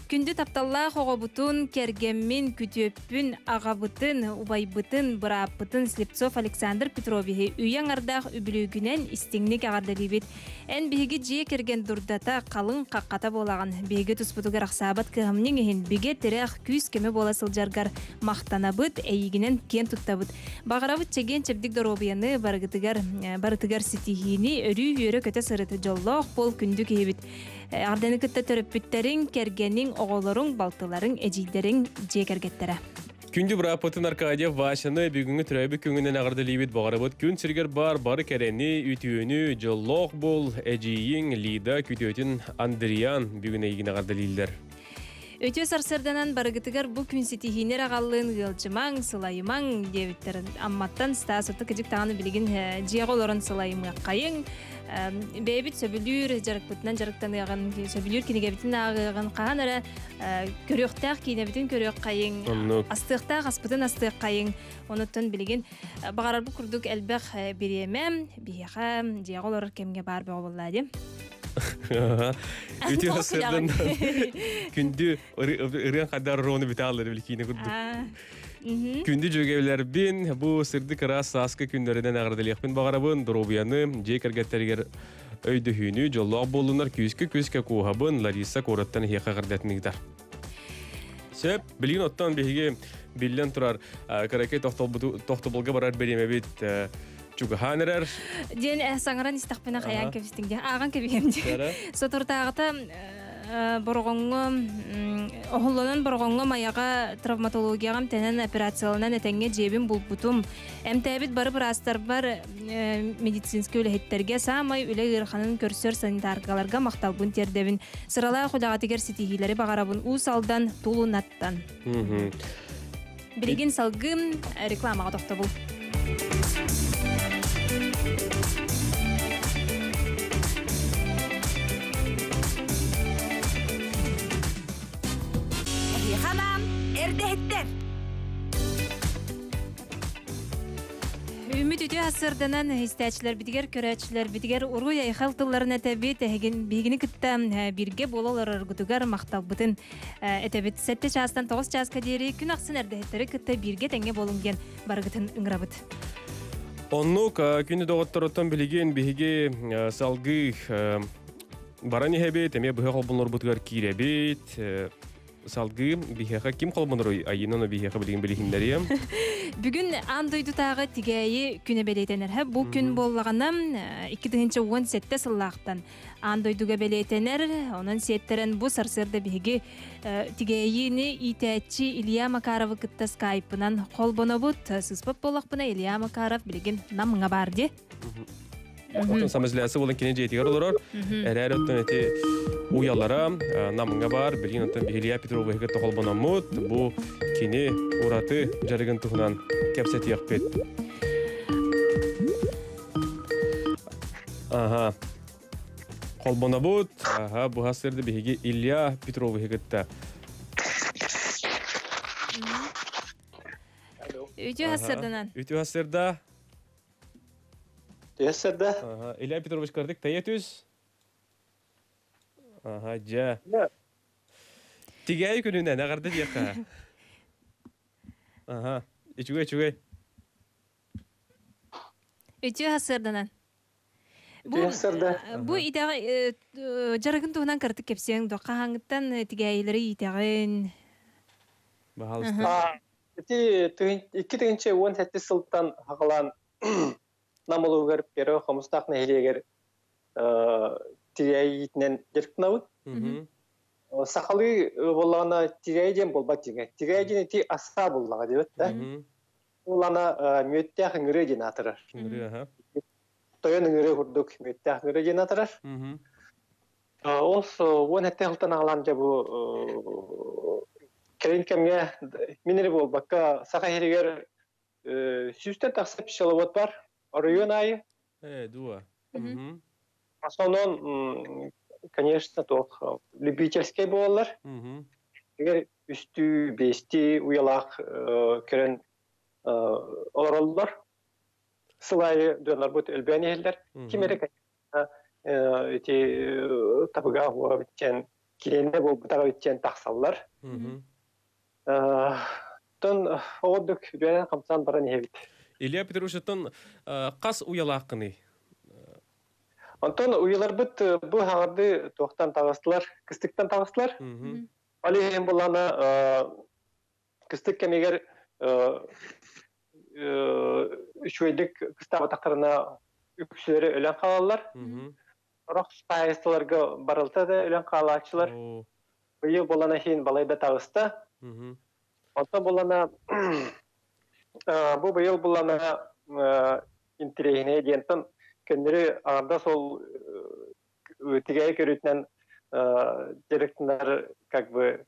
Күндү тапталла хогобутун, кергеммин, күтөппүн, агабытын, убайбытын, быраппытын Слепцов Александр Петровичи үйяң ардах үбүлүгүнен истиңник агардалибит. Эн биһиги жие керген дурдата калың какката болаган. Биһиги туспутугар аксабат кыһамнин ихин биге терех күз кеме бола сылжаргар мактанабыт, эйигинен кен туттабыт. Багарабыт чеген чепдик доробияны баргытыгар барытыгар ситихини өрүү үйөрө көтө сырыты жоллох бол күндү киебит. Арданы кытта төрөппүттерин, кергенин, оголорун, балтыларын, эжийдерин жекергеттере. Күнді бір апытын Аркадия Вашаны бүгінгі түрәбі күңінен ағырды лейбет бағарабыт. Күн сіргер бар, бары кәрені, үтіөні, жоллоқ бол, әжейін, Лида, күтөтін Андриан бүгін егін ағырды лейлер. Өтө сарсырданан барыгытыгар бу күн ситихинер агаллын гылжымаң, сылайымаң дебиттерин. Амматтан стасыты кыжык тағаны билигин жиеголорын сылайымга кайың. Бэбит сөбүлүр жарыкпытынан жарыктан яган сөбүлүр кинегебитин агыган каан ара көрөктак кинебитин көрөк кайың. Астыктак аспытын астык кайың. Онуттан билигин багарар бу курдук элбэх биремем, бияха жиеголор кемге бар болла дем. Үті ғасырдан күнді ұрын қадар роны біте алыр білкейіне күрді. А, мгм. Күнді жөгеулер бін, бұл сырды қырас сасқы күндерінен ағырдылықпен бағарабын, дұробияны, жек әргеттергер өйді хүйіні, жоллақ болынар күйіскі күйіскі куғабын, Лариса Кораттан хеқа қырдатынығдар. Сөп, білген оттан бейге білден тұрар, каракай тоқтыбылға барар береме бет чугаханерер. Ден Ага. кебістіңде, аған. Сотуртағыта борғоңғы, оғылынан борғоңғы маяға травматологияғам тәнен операциялынан әтәңге жебін бұлбутум. Әмтәбіт бары бір астар бар э, медицинский өліхеттерге самай үлі ғырқанын көрсөр санитаргаларға мақталбын тердебін. Сыралай құдағатыгер сетихилері бағарабын у салдан тулунаттан. Мгм. Білеген салгым э, рекламаға тоқта бұл. Хамам, эрдехеттер. Үмүт үтө асырданан истәчләр бидигер көрәчләр бидигер уру яйхал тылларын әтәбит әген бигини кытта ә, бирге болалар аргутугар макталбытын әтәбит сәтте частан 9 часка дери күн аксын әрдәһеттәре кытта бирге тәңге болунген баргытын ыңрабыт. Оннук күнді доғыттарыттан білеген бігі салғы баран ехебет, әме бұға қолбынлар бұтығар киребет, салғы бихеха ким қолбынлар айынан бихеха білген білігіндерем. Бүгүн андойду тагы тигәйи күнө белетенер. Һә бу күн боллаганнан 2017 сыллактан андойдуга белетенер. Онан сеттерен бу сарсырда биги тигәйини итәчи Илья Макаров кытта скайпынан колбонобут сыспап болакпына Илья Макаров билген намыңа барды. Отын самызләсі болын кене жетігер олар. Әрәр өттен әте уялара намыңа бар, білген өттен Илья Петрова хекетті қолбанамыт. Бұл кене ураты жарығын тұғынан кәпсет яқпет. Ага. Қолбанабыт. Ага, бұл хасырды бігі Илья Петрова хекетті. Үтө хасырданан. Үті хасырда. Ясырда. Ага, Илья Петрович кардык тәйетүз. Ага, жа. Тигәй күнүнә нагарды дияка. Ага, ичүгә ичүгә. Үтө хасырданан. Бу бу итәгә жарыгын тугынан кыртып кепсең до кахаңыттан тигәйләре итәген. Бахалыста. Ти икки тегенче он тәтті сылттан хақылан намылу көріп бері қомыстақ нәйлегер тигәйітінен jerknawut сақалы боллағана тигәйден болба тигәй тигәйден ти аса боллаға деп да ол ана мөттәх ыңыры ден атырар. Тойон ыңыры курдук мөттәх ыңыры ден атырар. Ол он әтті қылтан ағалан жа бұ керен кәмге минері бол баққа сақа херегер сүстен тақсып шалават бар район айы Э, дуа. Мгм. в основном м, конечно тох любительский болалар Мгм. егер үстү бести уялак керен олороллар сылайы дөнөр бут элбен элдер Мгм. кимерек эти табыга хуа битчен килене бол бутага битчен таксаллар Мгм. тон оодук бен камсан баран хебит Илья Петрушевтан қас уялаққыны. Антон уйлар бит бу хагарды тохтан тагыстылар, кыстыктан тагыстылар. Мгм. Али hem булана кыстык кемегер үчөйдүк кыстаба тактарына үксөлөрү өлөн калалар. Мгм. Рок спайстыларга барылта да өлөн калаачылар. О. Быйыл булана хин балайда тагыста. Мгм. Антон булана бу быйыл булана интерегине диентен көннөрү арда сол тигәй көрүтнән директорлар как бы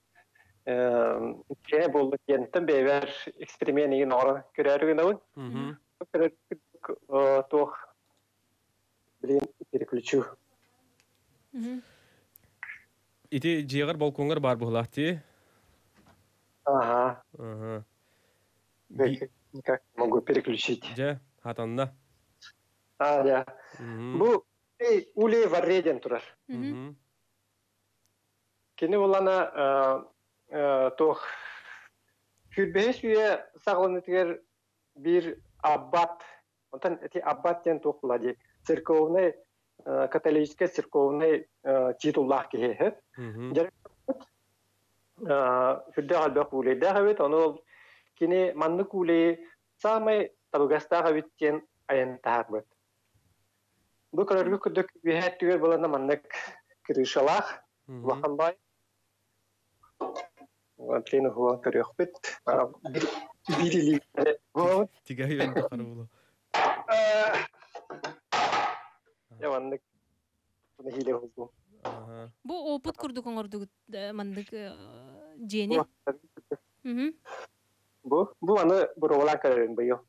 интерегине булды диентен бевер эксперимент еген ора көрәргә ул Мгм. тох блин переключу Ити жиғар балкоңар бар бұғылақты. ага Ага. Как могу переключить Жа, хатанна. а Мгм. бу улей варреден турар. Кені олана тох хүрбес үйе сағылынытығыр бір аббат, онтан эти аббат ден тох лади церковный, католический церковный титуллах кеhe. Мгм. Хүрде албақ улей дағавет, оны ол кені манны кулей самай табыгастағы биттен аян тағарбыт. Бұл көрергі күдік бейхәт түгер болана маннык кірішалақ, Мгм. Ваханбай. Атлина хуа көрөкпүт. Бирили. Бен бақары бұлы. Яваннык. Буны хиле хузу. Бу опыт курдук оңордук мандык жени. Бу бу аны буровала көрөн быйыл.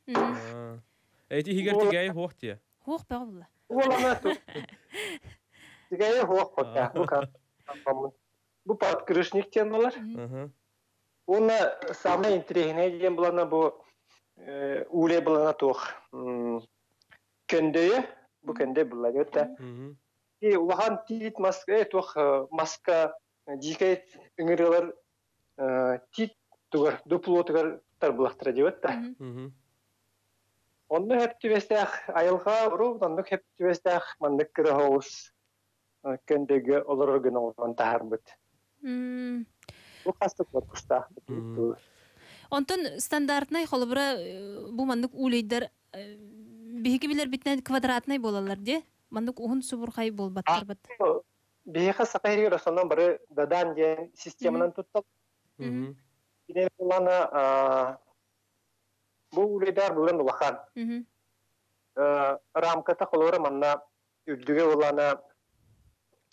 Эти хигер тигай хоқ тия. Хух ба булла. Бу аны ту. Тигәе хуак хотта. Бу ка. Бу подкрышник тен булар. Ага. Уна самый интересный ден булана бу уле булана тух. Көндөйө. Бу көндөй өтә. Мгм. И улахан тит маска, э, тух маска жикай үңірелер тит тугар, дупло тугар тар булақтыра деп өтті. Мгм. Онны хеп түбестәк айылға ұру, онны хеп түбестәк мандык кірі хоус көндегі олар gün олған тахар. Бұл қасты корпуста. Мгм. Онтон стандартнай холбура бу мандык улейдер биһиги билер битнен квадратнай болалар де. Мандык ухун субурхай болбаттар бат. Бейха сақайры росонан бары дадан ден системанан туттал. Мгм. Киден булана бұл улейдар бұлан улахан. Рамката холора манна үрдүгө улана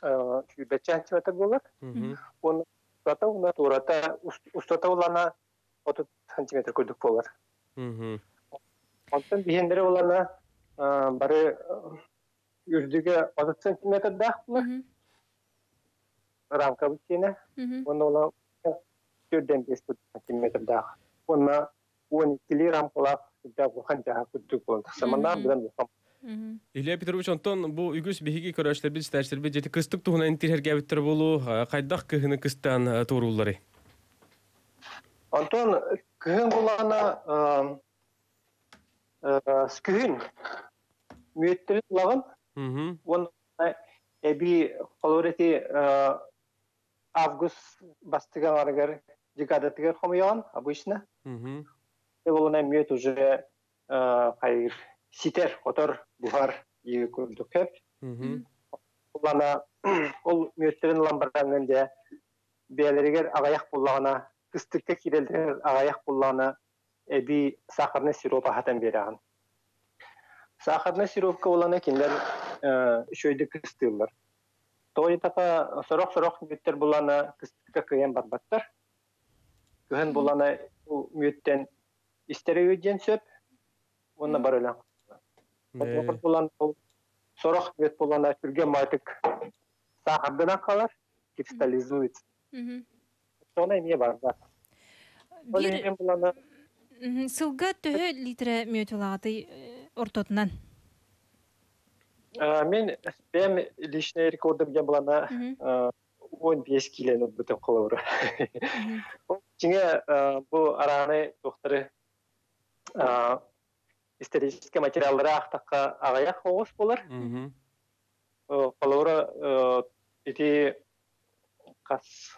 сантиметр болар. Мгм. Он турата уна турата устата улана 30 сантиметр көдүк болар. Мгм. Онтан бихендере улана бары үрдүгө 30 сантиметр да Мгм. рамка бутене. Мгм. Он ула 4-5 сантиметр да. Онна 12 рамкалар да бухан жаа көдүк болар. Саманда Мгм. билен бухам. Мгм. Илья Петрович онтон бу үгүс биһиги көрөшлөр бит стәрсер бит жети кыстык туһуна интер гәбиттер болу кайдак кыһыны кыстан туруллары. Антон, кыһын булана скүһин мүеттел лагын Мгм. он эби колорети август бастыган аргар декадатыгар хомыян обычно болона мүет уже кайыр ситер отор бухар ии көрдүк булана ол мүеттерин ламбардан де биялеригер агаяк буллагана кыстыкка кирелдер агаяк буллагана эби сахарный сироп ахатан бераган сахарный сиропка олана киндер үшөйдү кыстыылар Тойтака сорох-сорох мүттер булана кыстыка кыйын барбаттар. Кыһын булана у мүттен истеревиден сөп, онна бар өлен. Отокор булан ол сорох мүт булана түрге майтык сахардына қалар, кристаллизуется. Сона эмне бар бар. Бир- булана Сылга төһө литре мөтүлагаты ортотунан. А, мен бем личный рекордым булана 15 килоны бүтүн кылыбыр. Чинге бу араны доктор а, исторический материалдары актакка агаяк хогус болар. Калыбыра ити кас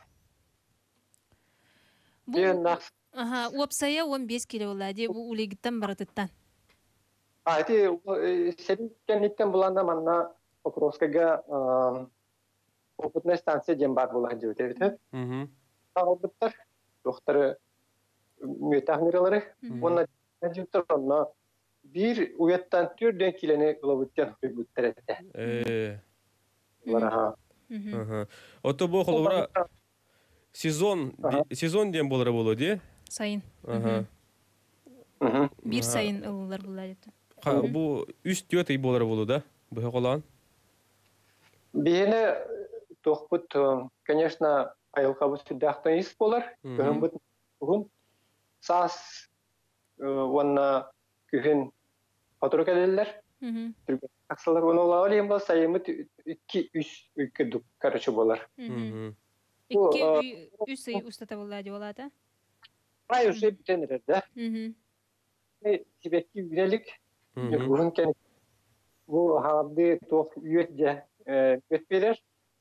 Бу Бен нахс Ага, уапсая 15 кило олади бу улигиттан баратыттан. А, эти сәбиттен буланда манна Покровскага а, опытная станция дем бар була деп айтып. Албыттар. Докторы мөтәхмирләре. Онна җиттер онна бир уяттан түрдән килене булабыттан бүттер әтә. Э, Булар аха. аха. Ото бу холбура сезон сезон ден болары болу ди. Сайын. Ага. Бир сайын ылылар. Ха, бу үс болары болу да. Биене тохпут, конечно, айылка бу сүддәхтан ис болар. Бүгүн сас онна күһен фотор келелер. Мгм. Түргә аксалар оны ола олайым болса, емі 2-3 үйкі дук, короче, болар. Икки үс устата. Ай уже да? Э, бу тох же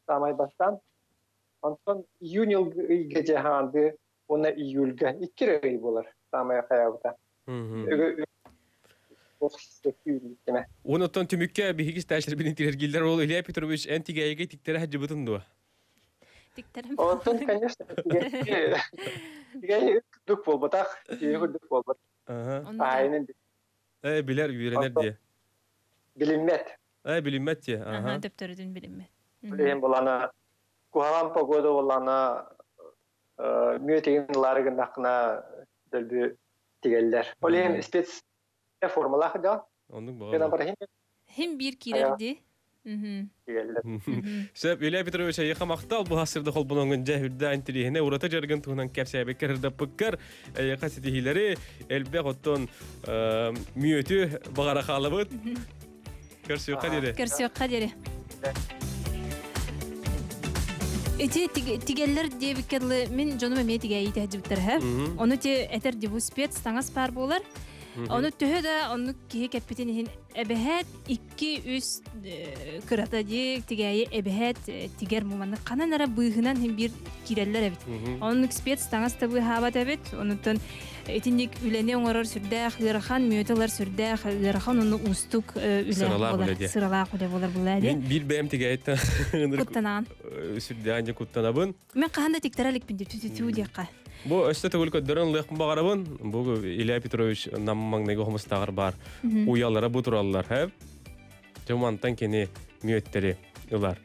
берер, самай бастан. Онтон июнь үйге же харды, оны июльге, икки ый болар, самай хаябыта. Мгм. Оны Онотон түмүккө бихигис тәшир бинин тирергилдер ол Илья Петрович антигайга тиктер хаҗыбытын дуа. Тиктерем. Онтон, конечно, тиге дук болбатах, тиге дук болбат. Ага. Айнын Э, билер үйренер ди. билинмет. Э, билинмет ди. Ага, Ага. дөптөрүдүн Білейін болана, кухалан погода болана, мүетеген ларыгын ақына дөлбі тигелдер. Олейін спец формалақ да, Ондук бена бага. бар хин Хим бир кирер ди. Мгм. тигелдер. Сөп Илья Петрович айыха мактал бу хасырда холбонон жахүрдә антирихне урата жарган туһунан кәпсәбе кердә пыккар айыха ситихиләре элбә готтон мүөтү багара халыбыт. Көрсө кадире. Көрсөкка дере. Эти тиг- тигеллер дебиккерлы мен жону эме тигәй тәҗибтер һә. Мгм. Оны те этер дибу спец таңас пар булар. Мгм. Оны төһө да оны кие кәпитен һин эбәһәт 2-3 кырата ди тигәй эбәһәт тигәр муманы кананара быгынан һин бир кирәлләр бит. Мгм. Оның спец таңас табы хабат әбет, онытын этинник үлене оңорор сүрдәх, гырхан мөтелер сүрдәх, гырхан оны устук үле болар, үле сыралак үле болар булады. Мен бир бәм тигәйтә. Куттанан. Сүддә анҗа куттанабын. Мен каханда тиктерелик бинде түтү түтү дияка. Бу өстө түгел көдөрөн лык багарабын. Бу Илья Петрович наммаңнеге хомустагыр бар. Мгм. Уяллара бу тураллар һәп. Жомантан кене мүөттери ылар.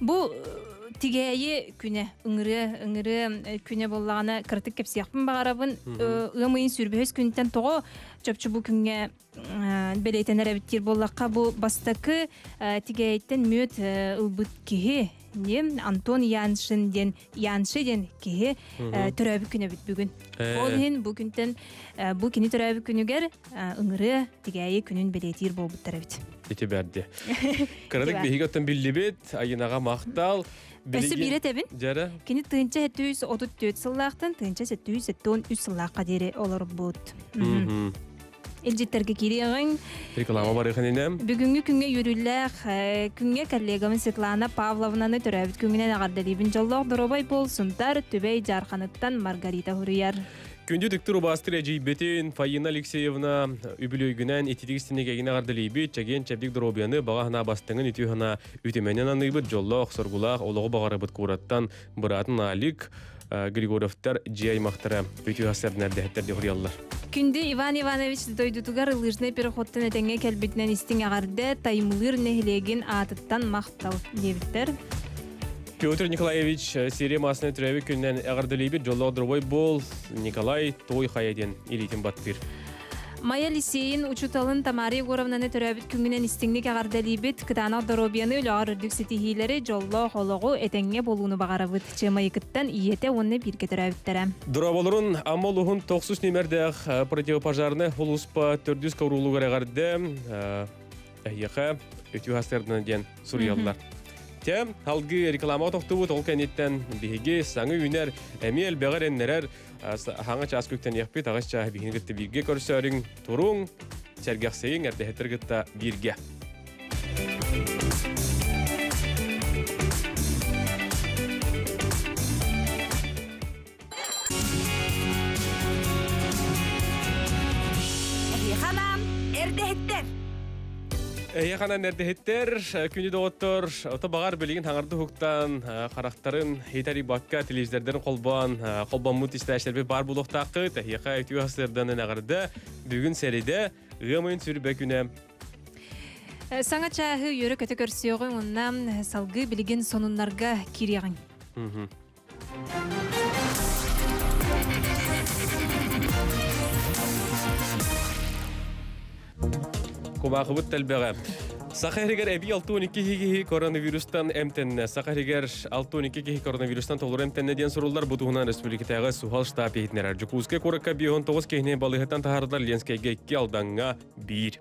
Бу тигәйе күнә ыңыры ыңыры күнә боллагана кыртык кепсияхпын багарабын ымыйын сүрбөс күнтен того чөпчү бу күнгә белейтенер биттир боллакка бу бастакы тигәйттен мөт ылбыт киһи не Антон Яншин ден Янши ден Мгм. төрөбү күнө бит бүгүн Э. ол хин бу күнтен бу кини төрөбү күнүгер ыңыры тигәйе күнүн белейтир болбуттар бит Ити бәрде. Кырдык бихигаттан биллибет, айынага мактал. Өсі бире тебин. Жара. Кини тыынча хеттүүс отут төт сыллаактан тыынча сеттүүс сеттон үс сыллаакка дери олор бут. Мгм. Элжиттерге кириэгин Реклама бар экен инем. бүгүнгү күнгө юрүллээх күнгө коллегамын Светлана Павловнаны төрөбүт күнгүнен агардалибин жоллоох доробай болсунтар түбей жарханыттан Маргарита Хуруяр. Күндү тиктүр бастыр эжибетин Фаина Алексеевна үбүлөйгүнен этидигистинеге гине гардалиби чаген чабдик дробияны багана бастыңын үтүхана үтеменен аныйбыт жоллоох соргулаах олого багарыбыт кураттан быратын алик э, Григорьевтар жиаймақтара үтү хасарнардехеттер де хурияллар. Күнді Иван Иванович дойдутугар лыжны переходтан этеңе кәлбетінен истин ағарды таймылыр нехилеген атыттан мақтал дебіттер. Петр Николаевич э, түрәбі күннен әғардылейбі жолы одырбой бол Николай той хаяден илитин баттыр. Майя Лисейин учуталын Тамара Егоровнаны төрәбіт күнгінен истиңник ағардалибет кытана доробияны өлағар үрдік сетихилері жолло холоғу этеңе болуыны бағарабыт. Чемайыкыттан иете онны бирге төрәбіттері. Дұраболырын амолуғын 900 немердәқ противопожарны хулуспа 400 каурулуғар әғарды әйеқа өтü хастардына ден сурьяллар. Тем халгы реклама тоқтыбы ол кәнеттен биһиги саңы үнер хаңа бихин гытты бирге көрсөрүң туруң. Эйхана нердехеттер күнү доғыттыр, ота бағар білеген хаңарды хуктан қарақтарын хейтари бакка телевизордарын қолбан, қолбан мұт истәштербе бар бұлықтақы, тәхиқа өтіу асырдан ағарды бүгін сәреде ғымын сүрбе күні. Саңа чағы йөрі көті көрсіоғын оннан салғы білген сонунларға кирияғын. Кумақыбыт тәлбәғі. Сахаригер әбі 6-12 кихи коронавирустан әмтенне. Сахаригер 6-12 кихи коронавирустан толыр әмтенне ден сұрулар бұтуғынан республикатағы сухал штаб ехтінерер. Жүкузке көрікка бейон 9 кехіне балығыттан тахардар Ленскайге 2 алданға 1.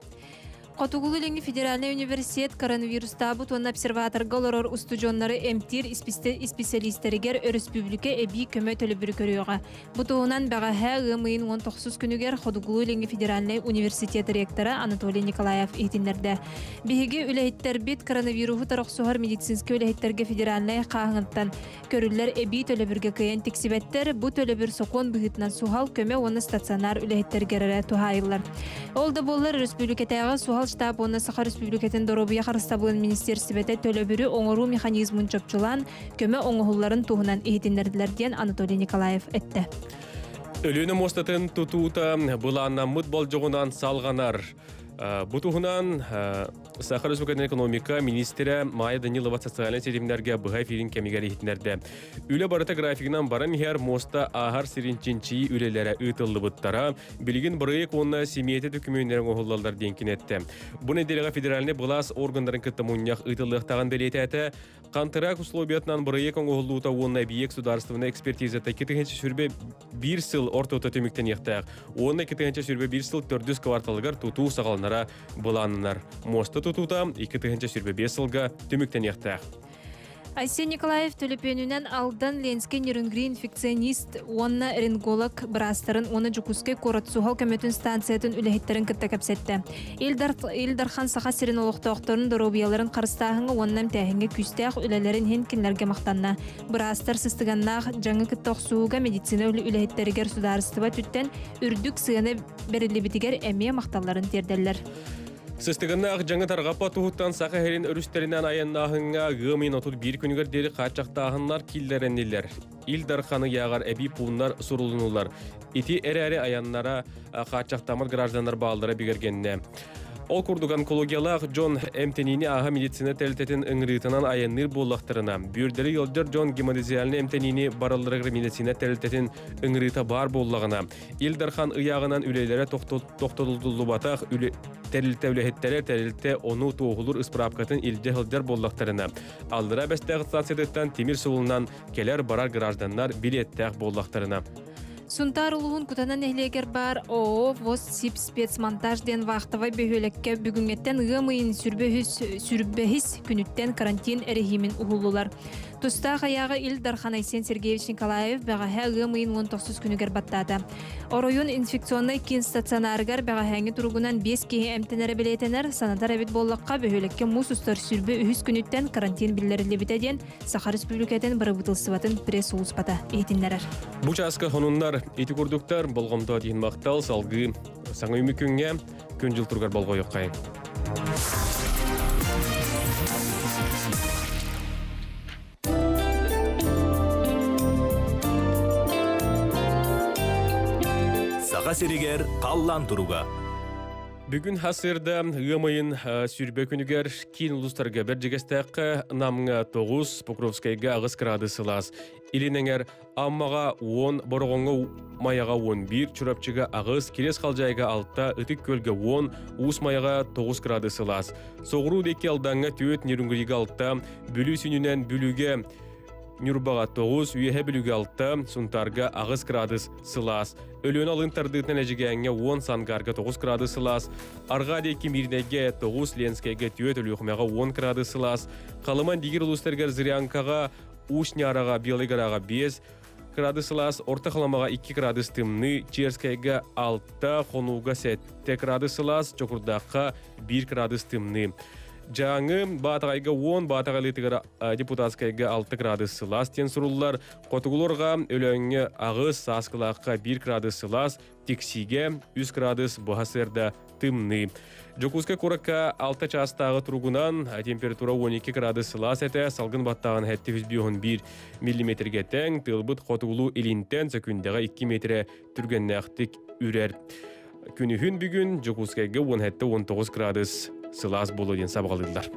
Котугулу ленги федеральный университет коронавируста бутон обсерватор голорор устужоннары эмтир специалисттеригер республика эби көмө төлөбүрү көрүөгө. Бутуунан бага хэ ымыйын 19 күнүгер Котугулу ленги федеральный университет ректору Анатолий Николаев итинерде. Биһиги үлэйттер бит коронавирусу тарохсугар медицинский үлэйттерге федеральный кааңыттан көрүллер эби төлөбүргө кыйын тексибеттер бу төлөбүр сокон быһытынан сухал көмө оны стационар үлэйттергере тухайылар. Ол да болар республикатагы сухал штаб оны Саха Республикатын Доробуя Харыстабылын министерствете төлөбүрү оңору механизмын чопчулан көмө оңоһулларын туһунан ихитиннердилер Анатолий Николаев этте. Өлүнү мостатын тутуута быланна мут болжогунан салганар. Бутуһунан Сахар Республикатын экономика министрі Майя Данилова социальный серимнерге бұға филин кемигер ихтінерді. Үлі барыта графигынан барын хер моста ағар сиринчинчи үлелері ұтылды бұттара, білген бұрыйық онына семейті түкімөнерін оғылалдар денкін етті. Бұл неделеға федеральный бұлас органдарын кітті мұнияқ әті, Қантырак условиятынан бұрыйық оңғылуыта онына биек сударствына экспертизата кетігінші сүрбе бір сыл ортота төміктен ектіғ. Онына кетігінші сүрбе бір сыл төрдіс кварталығар туту сағалнара бұланынар. Моста тутута 2 сүрбе 5 сылға төміктен ектіғ. Айсен Николаев төлөпөнүнен алдан Ленске нейронгри инфекционист, онна ринголог брастарын, оны жүкуске корот сухал көмөтүн станциятын үлэхеттерин кытта кәпсетті. Илдархан саха сирин олуқтоқторын доробияларын қарыстағыңы оннан тәхінге күстәқ үлелерин хен кинлерге мақтанна. Брастар сыстыганнақ жаңы кытта оқсууга медицина үлі үлэхеттерігер сударыстыба түттен үрдік сыганы берілі әмия мақталарын терделер. Сыстығынақ жаңы тарғапа тұғыттан сақы херин өрістерінен аяннағыңа ғымын отыр бір күнігер дері қачақтағынлар килдереннелер. Илдар қаны яғар әбі пуынлар сұрылынулар. Ити әрі аяннара қачақтамыр граждандар балдыра бігергенне. Ол курдук онкологиялах Джон эмтенини аха медицина тәлтетін ыңрытынан аянныр боллақтырына. Бүйірдері елдер Джон гемодизиальны эмтенини баралдырығыр медицина тәлтетін ыңрыта бар боллағына. Илдархан ыяғынан үлелері тоқтылдылы батақ тәрілті үлехеттері тәрілті оны тоғылыр ұспырапқатын илде хылдар боллақтырына. Алдыра бәстәғыт станциядеттен темір суылынан келер барар граждандар билеттәқ боллақтырына. Сунтар улуғын кутанан эхлегер бар ООО ВОЗ СИП спецмонтаж ден вақтывай бөхөлекке бүгінгеттен ғымыйын сүрбехис күніттен карантин әрехимін ұғылулар. Туста аяғы Ил Дархан Айсен Сергеевич Николаев бәғаһә ғымыйын 19 күнігер баттады. Оройын инфекционный кин стационарыгар бәғаһәңі тұрғынан 5 кейі әмтенері білетенер санатар әбит боллаққа бөхөлекке мус ұстар сүрбе үхіс күніттен карантин білдерілі бітеден Саха Республикатын бұтылсыватын пресс улыспата ейтінлерер. Бұ часқы хонундар еті күрдіктер болғымда дейін мақтал салғы саңы үмікінге күн жыл тұрғар болғы өққайын. серигер қаллан туруга Бүгін хасырда ымайын сүрбе күнігер кин улустарга бір жегестәққа намыңа 9 Покровскайга ағыз градус сылас. Илинеңер аммаға 10, борғоңы маяға 11, чурапчыға ағыз, келес қалжайға 6, үтік көлге 10, уыс маяға 9 градус сылас. Соғыру деке алдаңа төт нерүнгіриге 6, бүлі сүнінен бүліге Нюрбаға 9, үйеһе бүліге 6, сунтарға ағыз градус сылас. Өлөн алын тардыытын әжігәңе 10 сангарға 9 градус сылас. Арға деки мирнеге 9, ленскайге түйет өліғмеға 10 градус сылас. Қалыман дигер ұлыстаргар зырянкаға, ушняраға, белыгараға 5 градус сылас. Орта қаламаға 2 градус тымны, черскайга 6, хонуға 7 градус сылас, чокурдаққа 1 градус тымны. Жаңы батағайга 10, батағайлытығыр депутатскайга 6 градус сылас тен сұрулар, қотығылорға өлөңі ағыз саскылаққа 1 градус сылас, тексиге 3 градус бұхасырда тымны. Жокузка куракка 6 частағы тұрғынан температура 12 градус сылас әті, салғын баттағын әтті 101 миллиметрге тәң, тылбыт қотығылу илинтен сөкіндегі 2 метре түргеннәқтік үрер. Күнүхүн бүгүн Жокускайга 17-19 градус сылаас болу ден сабгалыдылар.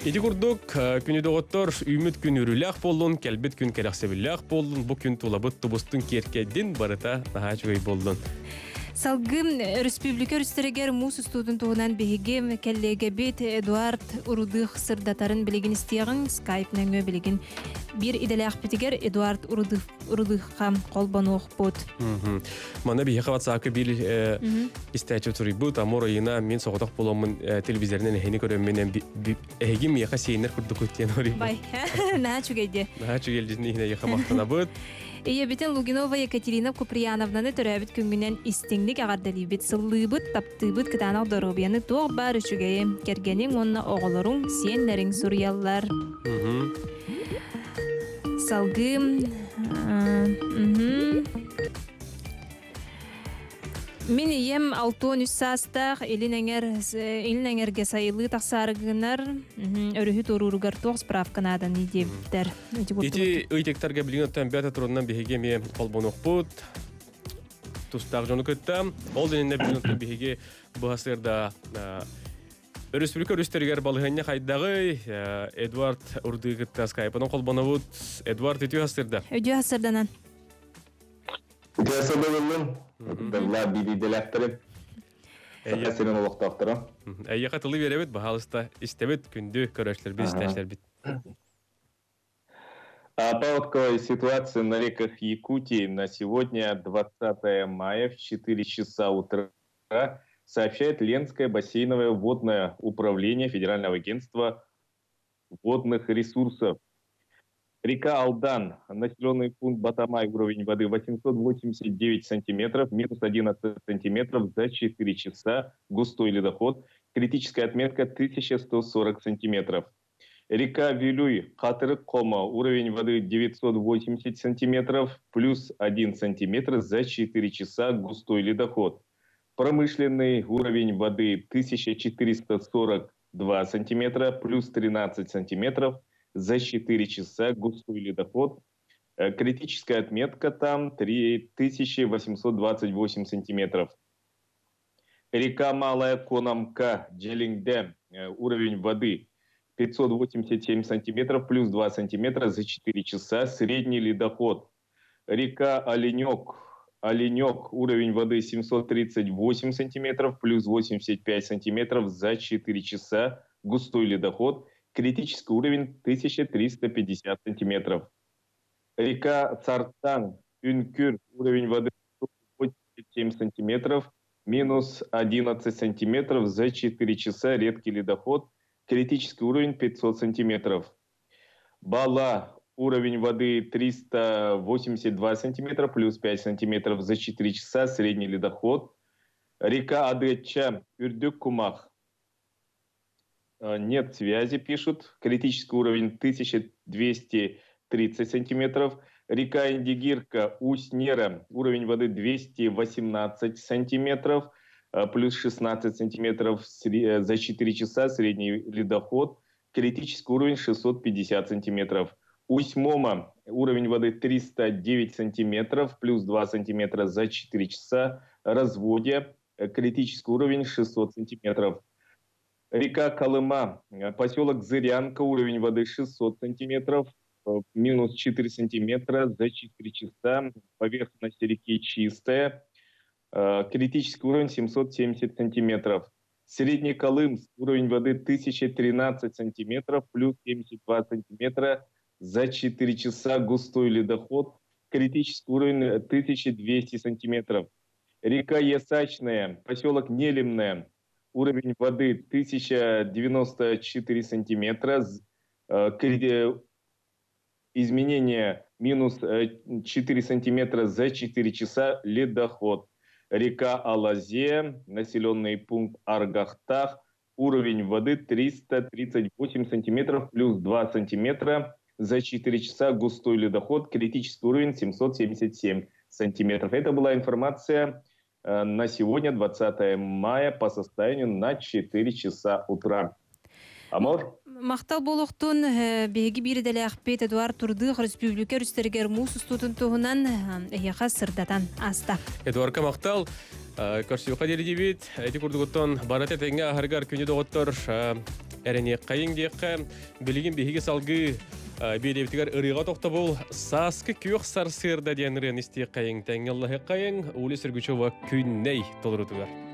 Иди курдук күнү доготтор үмүт күн үрүлэх боллун, келбит күн керексебилэх боллун, бу күн тулабыт тубустун керкедин барыта наха чугай боллун. Салгым республика рүстерегер мус устудун тугунан беһиге келлеге бит Эдуард Урудых сырдатарын билигин истиягын скайп нөңө билигин бир иделях битигер Эдуард Урудых Урудыхка колбонуох бут. Мана бихе кабат саакы бир истәчү тури бут, амор айына мен соғытақ боломын телевизорнен эхени көрөм менен эхегим яха сейнер курдук өттен ори. Бай, наha чугайде. Наха чугел жизни хина яха мақтана бут. Эйебитен Лугинова Екатерина Куприяновнаны төрәбит күнгүнен истиңлик агардалибит сыллыйбыт таптыйбыт кытанак доробияны туох бар үчүгейе кергенин онна оголоруң сиеннериң сурьяллар. Салгым. Мен ием алтон үс састах элинеңер элинеңерге сайылы тахсарыгынар өрүхү торуругар тоқ справканадан идептер. Ити ыйтектерге билгенеттен бәті тұрыннан бігеге ме қолбонуқ бұд. Тустақ жоны көтті. Ол денінде билгенеттен бігеге бұғасырда Республика өрістергер балығынне қайдағы Эдуард Урдыгытта скайпының қолбоны бұд. Эдуард үтіу хасырда. Өдеу хасырданан. Үтіу хасырда болын. Дабла бириделәктереп. Сенен олықтақтырам. Әйеқа тылы беребет, бағалыста істебет күнді көрәшлер бит, істәшлер бит. Паводковая ситуация на реках Якутии на сегодня, 20 мая, в 4 часа утра, сообщает Ленское бассейновое водное управление Федерального агентства водных ресурсов. Река Алдан, населенный пункт Батамай, уровень воды 889 сантиметров, минус 11 сантиметров за 4 часа, густой ледоход, критическая отметка 1140 сантиметров. Река Вилюй, Катырык Кома, уровень воды 980 сантиметров, плюс 1 сантиметр за 4 часа, густой ледоход. Промышленный уровень воды 1442 сантиметра, плюс 13 сантиметров, за 4 часа густой ледоход. Критическая отметка там 3828 сантиметров. Река Малая Конамка, Джелингде, уровень воды 587 сантиметров, плюс 2 сантиметра за 4 часа, средний ледоход. Река Оленек, Оленек, уровень воды 738 сантиметров, плюс 85 сантиметров за 4 часа, густой ледоход. Критический уровень 1350 сантиметров. Река Цартан, Юнкюр, уровень воды 87 сантиметров, минус 11 сантиметров за 4 часа, редкий ледоход. Критический уровень 500 сантиметров. Бала, уровень воды 382 сантиметра, плюс 5 сантиметров за 4 часа, средний ледоход. Река Адетча, Юрдюк, Кумах, нет связи, пишут. Критический уровень 1230 сантиметров. Река Индигирка, Усть-Нера, уровень воды 218 сантиметров, плюс 16 сантиметров за 4 часа, средний ледоход. Критический уровень 650 сантиметров. Усьмома уровень воды 309 сантиметров, плюс 2 сантиметра за 4 часа. Разводье э, критический уровень 600 сантиметров. Река Колыма, э, поселок Зырянка, уровень воды 600 сантиметров, э, минус 4 сантиметра за 4 часа. Поверхность реки чистая, Э, критический уровень 770 сантиметров. Средний Колымск, уровень воды 1013 сантиметров, плюс 72 сантиметра за 4 часа. Густой ледоход, критический уровень 1200 сантиметров. Река Ясачная, поселок Нелемная, уровень воды 1094 сантиметра, э, кри- изменение минус э, 4 сантиметра за 4 часа ледоход. Река Алазе, населенный пункт Аргахтах, уровень воды 338 сантиметров плюс 2 сантиметра за 4 часа густой ледоход, критический уровень 777 сантиметров. Это была информация э, на сегодня, 20 мая, по состоянию на 4 часа утра. Амор? Мактал болохтун э, беги бири делеахпет Эдуард Турдых республика рүстергер мус устутун туһунан эйяха сырдатан аста. Эдуарка мақтал, көрсіуқа дері дебет, әйті күрдігіттон барат әтенге ахаргар күні доғыттыр әріне қайын дейққа білеген бейге салғы бейдебітігер ұрыға тоқта бұл саскы күйіқ сарсырда дейінірін істей қайын тәңгеллахы қайын улы сүргүчова күнней толырутугар.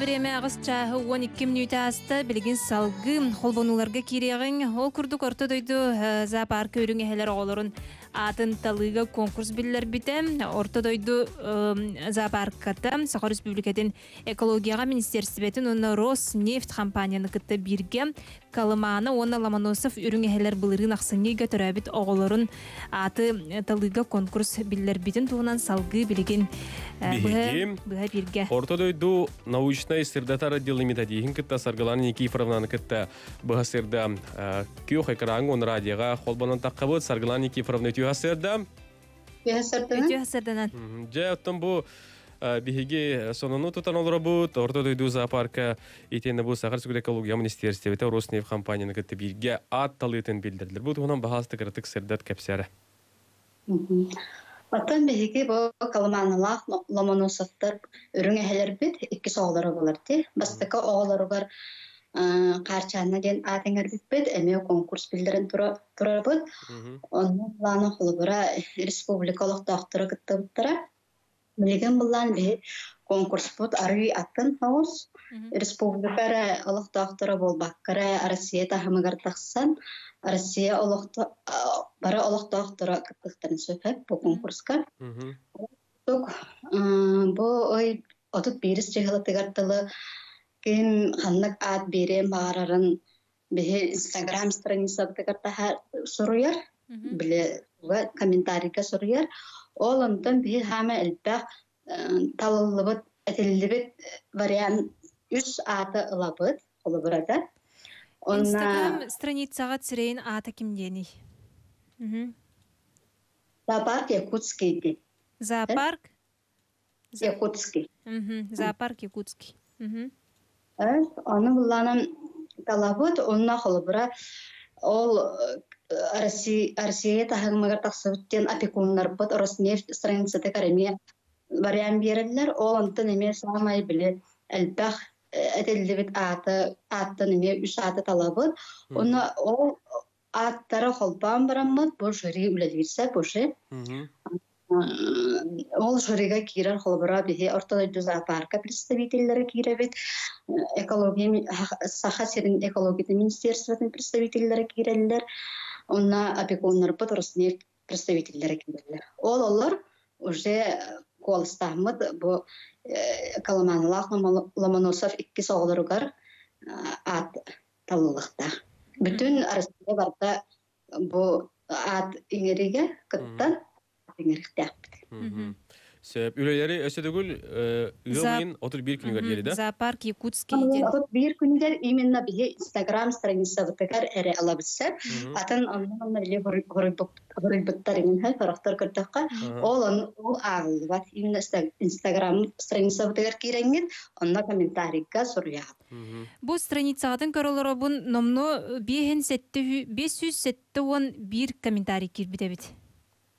Корапытыгар оқтақ біреме ағыз чағы 12 минут асты білген салғы холбонуларға кирегін ол күрдік орта дойду э, зоопарк өрің әхелер оғылырын атын талыга конкурс билер битем орта дойду э, зоопарката Саха Республикатын экологияға министерстветін оны Роснефть компанияны кытта бирге Калыманы оны Ломоносов үрің әхелер былырын ақсыне götөрәбит оғылырын аты э, талыга конкурс билер битен туғынан салғы білген Биһиги. бұға бирге Орто дойду научная сырдатар отделы методихин кытта Саргалана Никифоровнаны кытта. Быха сырда күйөх экран он радиоға холбанан таққабыт Саргалана Никифоровна сырда. Оттон бу биһиги сонону тутан олора бут орто дойду зоопарка итене бу Сахар Сүгүр экология министерствете Роснефть компанияны кытта бирге ат талытын билдирдилер. Бу тугунан бахасты кыртык сырдат кепсәре. Оттан беһиги бу калманылах ломоносовтар үрүң бит икки соолары булар ти. Бастыка оолары бар карчаны ден атыңар бит бит эме конкурс билдерин тура тура бут. Онун планы холбура республикалык доктора кыттыптыра. Билген булан бе конкурс бут арый атын хаус. Республикара алык доктора болбаккара Россия тахымыгар тахсан. Россия олохто бара олох доктора кыттыктарын сөпөп бу конкурска. Тук бу ой отут бирис чыгылатыгартылы ким ханнак ат берем барарын бе инстаграм страницатыгартаха соруяр биле ва комментарийга соруяр Ол онтон бе хама элбах талылыбыт этилибит вариант үс аты ылабыт Онна Инстаграм страницаға түсірейін аты кимдени. Зоопарк якутский ди. Зоопарк? Якутский. Зоопарк якутский. Э, Оны булланам талабыт, онна холбура ол э, Россия Россия тахыңмагар тахсыбыттен опекуннар. Роснефть страницада кареме вариант берелер. Ол антын эме самай биле элбах этеллибит аты атты неме үш аты талабыт. Оны ол аттары холбан бараммыт, бу жюри үлелирсе бу жюри. Ол жюрига кирер холбара бихи ортодойду зоопарка представительлери киребит, экология, ми- ха- саха серин экология министерствотын представительлери киреллер, онна опекуннар бут Роснефть представительлери киреллер. Ол олар уже колстамыт бу э, Каламанлах Ломоносов икки соғылырғар ат талылықта. Бүтін Россия барда бу ат иңериге кыттан иңерихтә. Сөп үлелери өсөдөгүл ылмын 31 күнгөр жери да. Зоопарк якутский Вот бир күндер именно бие Instagram страница вытыгар эре алабызса, атын аннан эле горыйбыттар имен хай фарахтар кырдакка, Ага. ол он ол агылбат именно Insta- Instagram страница вытыгар киреңит, онна комментарийга суря. Бу страницадан көрөлөр бун номно биһен сетте 507 бир комментарий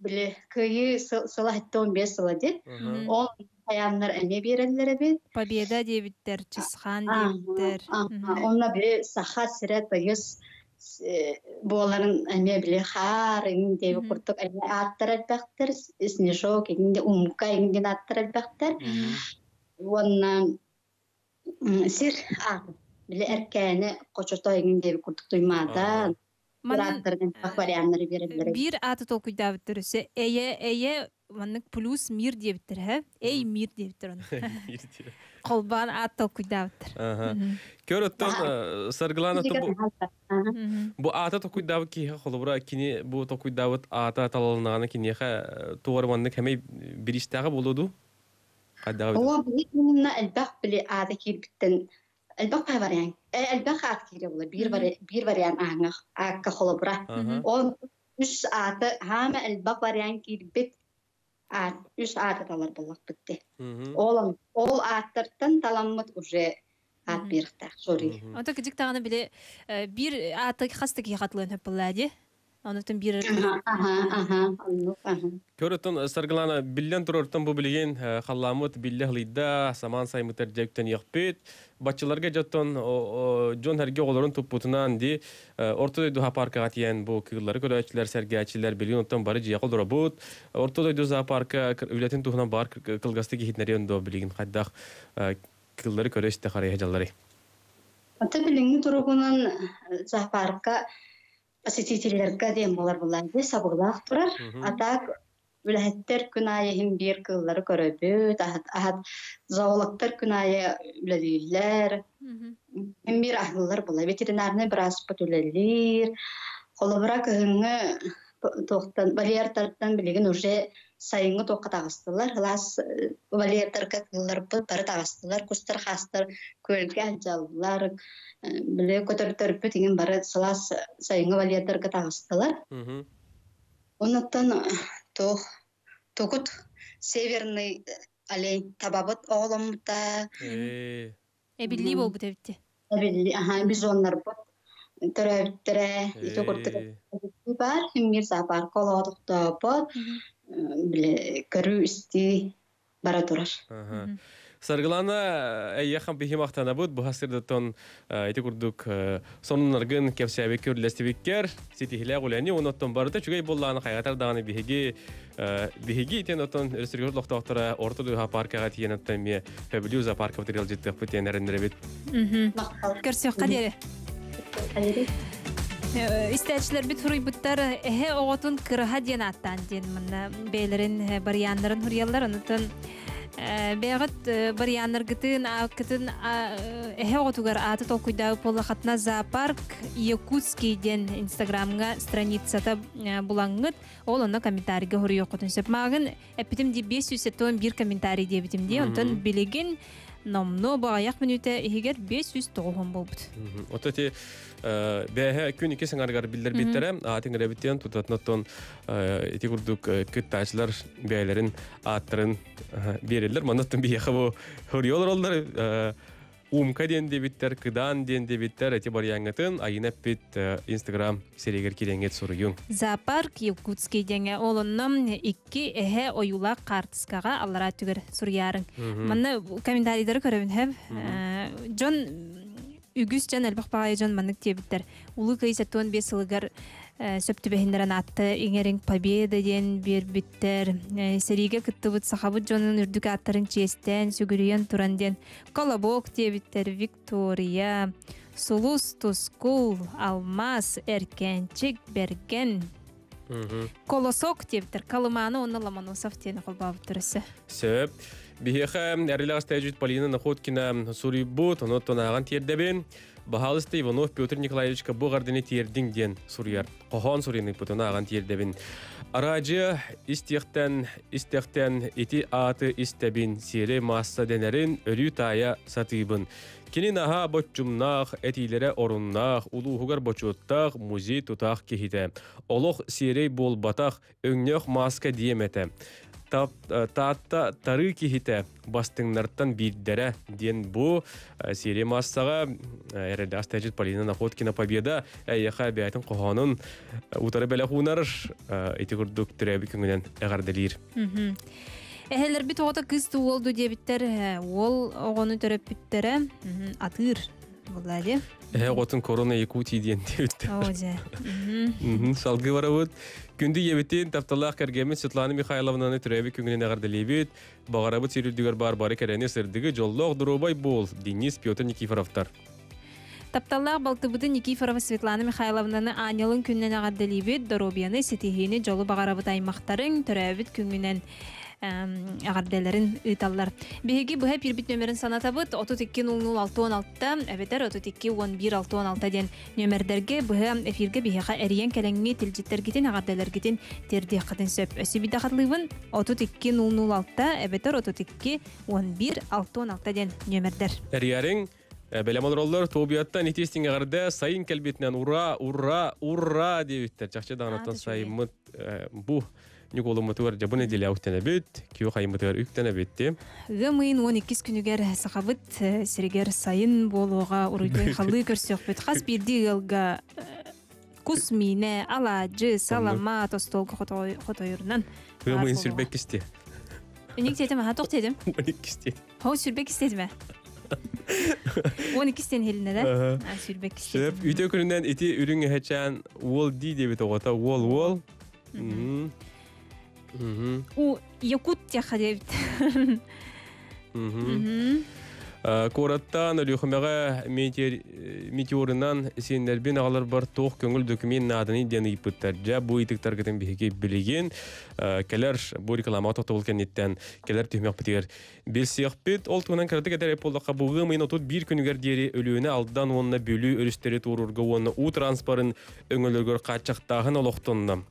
биле кыйы сылахтон бес сыла де. Ол аяннар эме берелер бит. Победа дебиттер, Чисхан Ага, дебиттер. Онна биле саха сирет байыз боларын эме биле хар ин деби куртук эме аттар элбектер снежок инде умка инген аттар элбектер. Онна сир а биле эркәне кочото деби куртук туймада. Э, бир аты тол куйда биттерсе, эйе, эйе, манын плюс мир дип биттер, һә? Эй мир дип биттер. Колбан аты тол куйда биттер. Көрөттөн Сарглана ту. Бу аты тол куйда ки холбура кини бу тол куйда бит ата талалнаны кини ха э, туарманны кеме бириштагы болоду. Кадагы. Ул именно әлбәх биле аты кирбиттен. البقى بريان البقى كثير ولا بير بري بير بريان أهنا أك خلبرة أون مش آت هام البقى بريان كير بيت آت مش آت تلر بالله بتة أولم أول آت ترتن تلمت وجه آت بيرتاح سوري أنت كديك تاعنا بلي بير آت خاصة كي خاطلين Онутын бир Көрөттөн саргылана биллен турортон бу билген э, халламыт билле хлыйда саман саймытар жектен якпет. Бачыларга жаттон жон херге олорун туппутунан ди э, орто дойду паркага тиен бу кыгыллары көрөчүлөр сергеачилер билген оттон бары жыякыл доробут. Орто дойду зоопарка үлөтүн тухунан бар кылгасты кихитнерен до билген кайдах э, кыгыллары көрөчтө харай жаллары. Ата билген тургунан зоопарка посетительлерге дем болар буларды сабыглах турар. Атак үләһеттер күн айыһын бир кыллары көрөбүт, ахат ахат зоологтар күн айы үлелилер. Мен бир ахыллар була, ветеринарный бир аспыт үлелир. Холобра кыһыңы тоқтан валияртардан билеген уже сайыңы тоққа тағыстылар. Хылас валияртарга кыллар бут бары тағыстылар, кустар хастар көлге алжаллар. Биле көтөртөрпү деген бары сылас сайыңы валияртарга тағыстылар. Онуттан тох тогут северный олень табабыт оголомута эбилли болбут эбитти. Эбилли, аха, бизоннар бут. Төрөбүттере, ите куртук бар, химмир зоопарк колодукта бут. Биле, көрүү исти бара турар. Саргылана әйяхан бихим ахтана бут бу хасырдатон эти курдук сонунаргын кепсәбе көрләстебеккер ситихилә гуләни оноттон барыта чугай болланы кайгатар даганы бихиги бихиги итен отон ресторгор лохтоктора орто духа паркага тиен оттон ме фабилюза парка материал життек бутен эрендеребит Көрсөк кадере. Хайри. Истәчләр бит хуруйбуттар эһе оғотун кырыха диен аттан диен мына бейлерин э, барьяннарын хурияллар онутун бәғыт барьяннар гытын акытын эһе оғотугар аты толкуйдагы полахатна зоопарк якутский ден инстаграмга страницата э, булаңыт ол онно комментарийге хуруй окутун сөп магын эпитим ди 500 бир комментарий дебитим ди. Онтон билигин номно багаяк минуте ихигер 500 тоғын болбут Ота ти бәһә күн ике сыңаргар билдер биттере атын ребитен тутатнаттон ити курдук кыттачлар бәйләрен аттырын берелер манаттан бияха бу хөрьолар олар умка ден дебиттер кыдан ден дебиттер эти бар яңатын айына бит инстаграм серегер киреңет суруюң Зоопарк Якутский деңе олонном икки эһе оюла картыскага аллара түгер сурьярың. Мгм. Манна комментарийлер көрөбүн хэв. Жон үгүс жан элбах багай жон маннык тебиттер. Улы кайсаттон бес ылыгар сөптүбэхиндерен атты иңерин победа ден бир биттер. Сериге кыттыбыт сахабыт жонун үрдүк аттарын честен сүгүрүйен туран ден. Колобок тебиттер Виктория. Сулус, Тускул, Алмаз, Эркенчик, Берген, Колосок тептер, Калыманы оны Ломоносов тені қолбабы тұрысы. Сөп. Әрілағыз тәжүд Полина Находкина сури бут, оны тонаған тердебен. Бахалысты Иванов Петр Николаевичка бұғардыны тердің ден сурьяр. Қохон сурины путына аған тердебен. Арачы истектен, истектен ити аты истебин сире масса денерин өрі тая сатыбын. Кенин аха боччумнах, этилере оруннах, улуһугар бочуттах, музей тутах кихите. Олох сирей болбатах, өңнөх маска диемете. Тап- э, Таатта тары кихите бастыңнарттан биддере ден бу э, сире массага эреле астажит Полина Находкина победа әйяха бәйтін қоғанын утары бәлі хунар эти курдук түрәбі күңінен әғарделир. Эхелер бит оғыта кыз туолду дебиттер, э, ол оғыны төрөп биттере, атыр. Бұлады. Ә отын корона Якутия диен дебитте. Озе. Мгм, Салгы барабыт. Күнді ебеттен тапталақ кәргемен Светлана Михайловнаны түрәбі күңінен әғарделебет. Бағарабыт серілдігер бар бары кәрәне сырдығы жоллоқ дұрубай бол. Денис Петр Никифоровтар. Тапталлах балтыбыты Никифорова Светлана Михайловнаны анялын күннен ағарделибет, доробияны сетихини жолу бағарабыт аймақтарын төрәбіт күнгінен ағарделерін ыталлар. Беги бұхай пирбит нөмерін санатабыт 32-00-616, әбетер 32-11-616 ден нөмердерге бұхай эфирге бихеға әриен кәләңге тілжеттер кетен ағарделер кетен терде қатын сөп. Өсі биді қатлығын 32-00-6, әбетер 32-11-616 ден нөмердер. Әрiyarın Белемонроллар тобияттан итестин ағарда сайын кәлбетінен ура, ура, ура дебиттер. Чақчы дағанаттан сайымыт бұ Николумы туар жабын еделі ауқтана бет, кеу қайымы туар үктана бетте. Гымын 12 күнігер сақабыт сірігер сайын болуға ұруйды қалы көрсек бет. Қас бірді ғылға кусмине, алажы, салама, тостолғы қотойырынан. Гымын сүрбек кісте. Үник тетім, ха, тоқ тетім. Уник кісте. Хау сүрбек істеді ме? 12 стен хеліне да? Аха. А, Сүрбек істеді. Сөп, үйте күнінен ити үріңі хәчән уол ди дебет оғата, уол, уол. У, якут тяха дебіт. Мгм. Кораттан өлүхмәгә метеорынан сендербин агалар бар тоқ көңіл документ надыны ден ипыттар. Жа бу итиктар гытын биһиге билеген келер бу реклама токто булган иттен келер төмөк битер. Билсек бит ол туган кирдик эдер поллакка бугы отут бир күнүгер диери өлүөнө алдан онна бөлүү өрүстери турурга онна у транспорын өңөлөргөр качактагын олоктонна.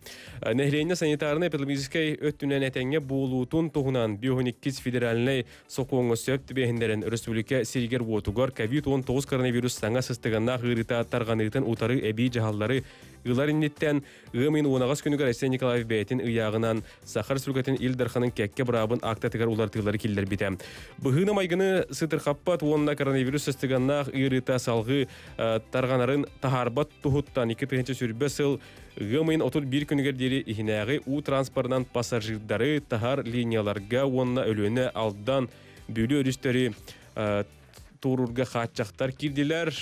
Нехрейне санитарны эпидемиологический өттүнен этеңге буулуутун тугунан биохониккис федеральный сокуңу сөп тибехиндерин республика сиригер вотугар ковид-19 коронавирус саңа сыстыганна гырыта тарганытын утары эби жаһаллары ылар инниттен ымын унагас күнүгөр Арсений Николаев бәйтин ыягынан сахар сүргәтин Илдарханын кәкке брабын акта тигәр улар тыйлары киллер бите. Быгына майгыны сытыр хаппат уонна коронавирус сыстыганна ырыта салгы э, тарганарын тахарбат тухуттан 2 сүрбе сыл Гымын отут бир күнігер дери ихинәгы у транспортынан пассажирдары тахар линияларга уонна өлөне алдан бөлі өрістері турурга хатчактар кирдилер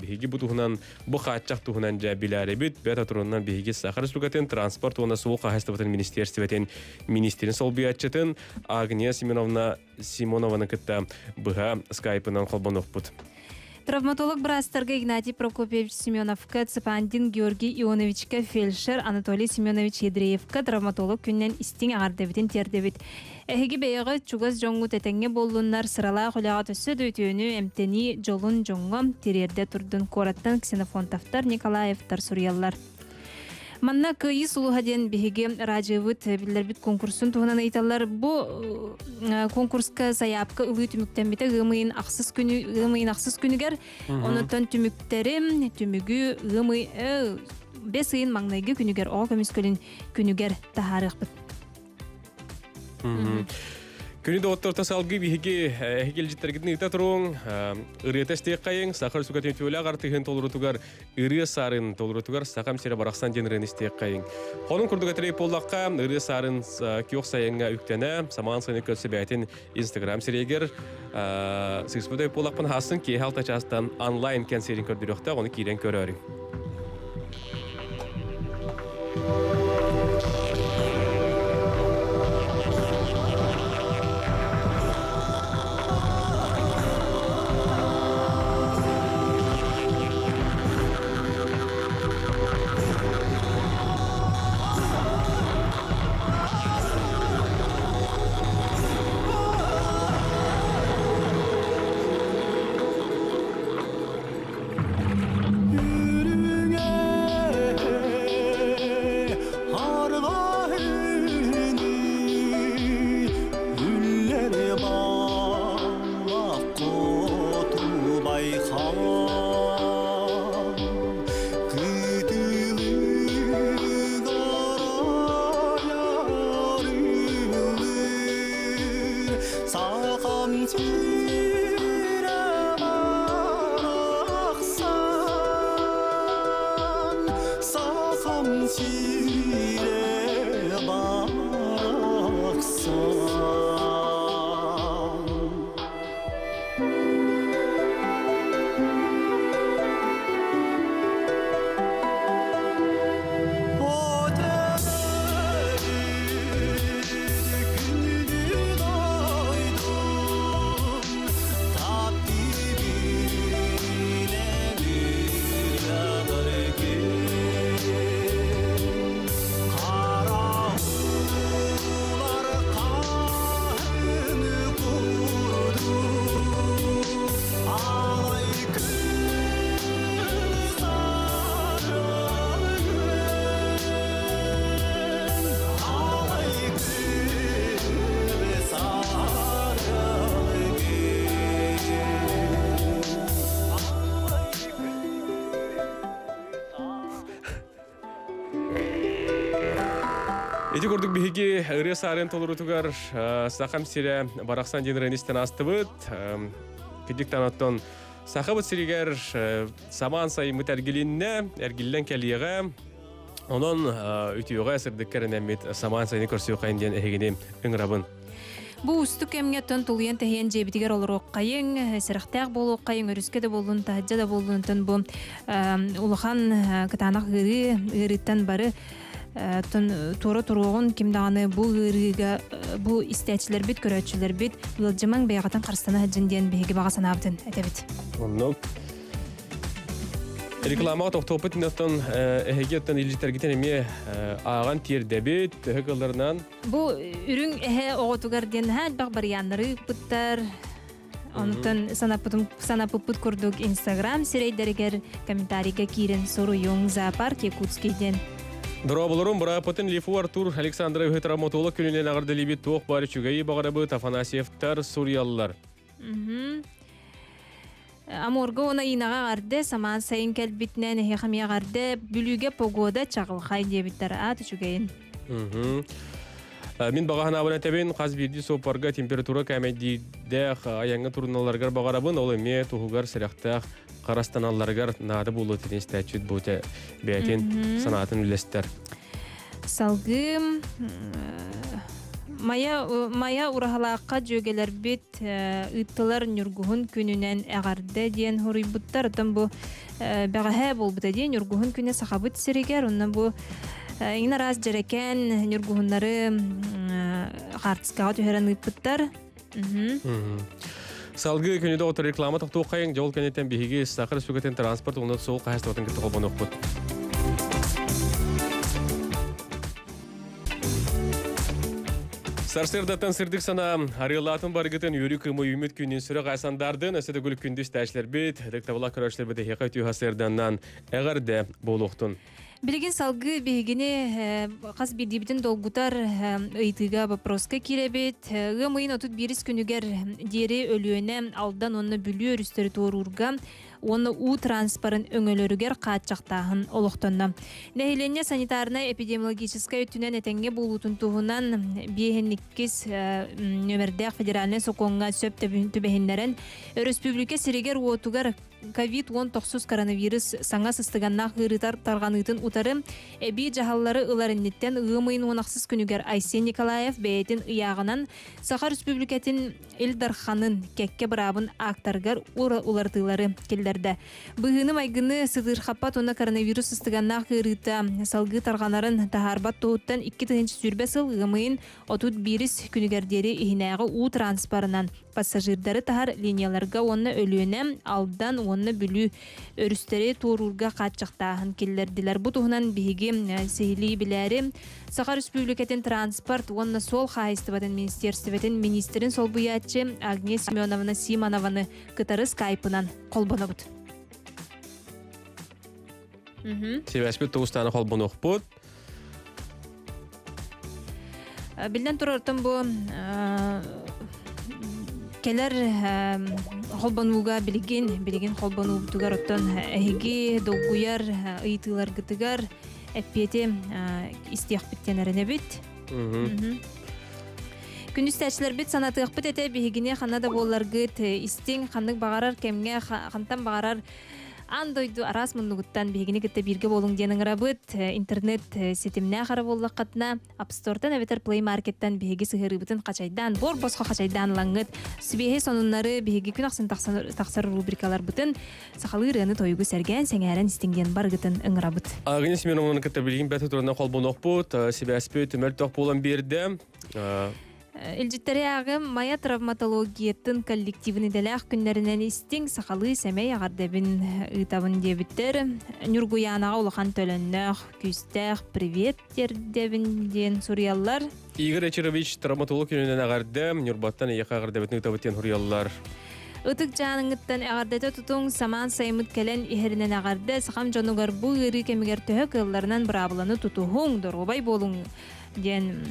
биһиги бутуһунан бу хатчак туһунан жа биләребит бета турунан биһиги сахар сугатын транспорт уна сул кахастыбытын министерствотен министрин сол биятчытын Агния Семеновна Симонованы кытта быха скайпынан холбонокпут Травматолог брастарга Игнатий Прокопьевич Семеновка, Цепандин Георгий Ионовичка, фельдшер Анатолий Семенович Едреевка, травматолог күннен истин ағардебитин тердебит. Эһиги бейығы чугас жоңгу тетенге боллуннар сырала құляға төссө дөйтөөнү эмтени жолун жоңгом тирерде турдун кораттан ксенофонтовтар Николаевтар сурьяллар. Манна кыйы сулухаден биһиге радиовыт биллербит конкурсын туһунан ыйталлар. Бу э, конкурска заявка ылы түмүктен бите гымыйын аксыз күнү гымыйын аксыз күнүгер Мгм. онотон түмүктерим түмүгү гымый э, бес ыйын маңнайгы күнүгер о көмүскөлүн күнүгер тахарыхпыт. Күні де оттор тасалғы биһиги хегел життергидин ыта туруң ырыта стек кайың сахар сука төнтүлө агартыгын толурутугар ыры сарын толурутугар сахам сере бараксан денрен стек кайың. Хонун курдуга терей поллакка ыры сарын киок сайыңга үктене саман сыны көсөбәтин Instagram серегер сыспыдай поллакпын хасын ки халта частан онлайн кенсерин көрдүрөктө оны кирен көрөрүң. Көрдік биһиги ыры сарын толурутугар сахам сире бараксан денрен истен астыбыт. Кидик таноттон сахабыт сиригер саман сай мытаргилинне эргиллен келиеге Онон үтүөгө сырдыккерен эммит саман сайны көрсүү кайын диен эхигини ыңрабын. Бу устук эмге тон тулуян тахиен жебитигер олор кайың, сырахтаак болу кайың, өрүскө да болун, тахаджа да болун тон бу улахан кытанак ыры, ырыттан бары тура туругун кимдаганы бу ырыга бу истечилер бит, көрөчүлөр бит, ылжымаң бейгатан карстана хаджын диен беги бага санабытын, этебит. Оннук. Реклама тоқтопыт нөттон эхегеттен илжитергитен эме аған тирдебит төһөгөлөрүнөн Бу үрүң эхе оготугар диен ха баг барьяннары буттар. Онтон санапытым санапыппыт курдук Инстаграм сирейдеригер комментарийге кирен соруюң зоопарк Якутскийден. Дроболорун бара потен Лифу Артур Александрович травматолог күнүнен агырды либит туох бары чугай багарабы Афанасьевтар Сурьяллар. Мгм. Амурга она инага гарде саман сайын келбитнен эхе хамия гарде бүлүге погода чагылхай дебиттер ат чугайын. Э, Мин багахан абына тебен каз бирди сопарга температура кәмәдиде аяңы турналаргар багарабын ол эме туһугар сырахтах карастаналларгар нады булу тенис тәчүт буте бәтин Мгм. санатын үлестер. Салгым Мая мая урахалаакка жөгелер бит ыттылар нүргүһүн күнүнен эгарде диен хуруйбуттар тон бу бәгаһә болбута диен нүргүһүн күнэ сахабыт сиригер онна бу иңна раз жерекен нүргүһүннары хартскага түһәрен ыппыттар Мгм. Салгы күнүдө отыр реклама тоқтуу қайын, жол кенеттен биһиги сахар сүгетен транспорт уны сол қайыстыбатын кітті қолбан оқпыт. Сарсырдаттан сырдык сана арыйлатын баргытын юрик кымы үміт күнін сүрі қайсандардын өседі гүлік күндіс тәшілер бет, дықтабыла көрәшілер беті хеқа түйхасырданнан әғарде болуқтын. Билигин салгы бегине кас бидибитин долгутар ыйтыга вопроска киребит. Гымыйын отут бирис күнүгер дири өлүөнө алдан онны бүлүү өрүстөрү туурурга оны у транспарын өңөлөрүгер каатчактаахын олохтонно. Нехиленне санитарна эпидемиологическая өтүнен этеңге булутун туһунан биэхенниккис нөмердеак федеральный соконга сөп түбэхиннерен республика сиригер уотугар ковид-19 коронавирус саңа сыстыганнах гырытар тарганытын утары. Эби жахаллары ыларынниттен ыымыйын онаксыз күнүгер Айсен Николаев бэйетин ыягынан Саха Республикатын Илдарханын кекке бырабын актаргар ура улартылары келдерді. Быгыны майгыны сыдыр хаппат оны коронавирус сыстыганнах гырыта. Салгы тарганарын тахарбат тууттан 2 тыгынчы сүрбе сыл ыымыйын отут бирис күнүгердери ихинагы у транспарынан. Пассажирдары тахар линияларга онны өлүөнө алдан онны бүлүү өрүстери туурурга катчактаахын келлердилер. Бу туһунан биһиги сehili билери Саха Республикатын транспорт онны сол хайыстыбатын министерствотын министрин сол буячы Агния Семеновна Симонованы кытары скайпынан колбонобут. Себәспет туыстаны қолбын оқпыт. Билден турартын бу келер холбонууга билигин билигин холбонуутугар оттон эһиги долгуяр ыйтылар гытыгар эппиете истиякпиттенерене бит күндүз тәчлер бит санатыакпыт эте биһигине ханна да боллар гыт истиң ханнык багарар кемге хантан багарар андойду арас биһигини кытта бирге болуң диэн ыңырабыт интернет сетимне хара боллак катна. Апстортан эветер плей маркеттан биһиги сыһырыбытын качайдан бор боско качайдан лаңыт сибеһи сонуннары биһиги күн аксын тахсар рубрикалар бытын сахалы рыаны тойгу серген сеңәрен истиңден баргытын ыңырабыт Агния Семеновна кытта билигин бәті турынан қолбын оқпыт. Себәспет төмәл тоқ болан берді. Илжиттери ағы мая травматологиятын коллективын иделях күннерінен истиң сақалы сәмей ағардабин ытабын дебіттер. Нүргуянаға улахан төлөннөк, күстәк, привет дердебін ден сурьяллар. Игорь Эчерович травматолог ағарды. Нүрбаттан ияқа ағардабетін ытабыттен хурияллар. Ытык жаныңыттан ағардата тутуң саман саймыт келен ихеринен ағарды сақам жонугар бу ыры кемигер төһө кылларынан бырабыланы тутуһуң дорубай болуң ден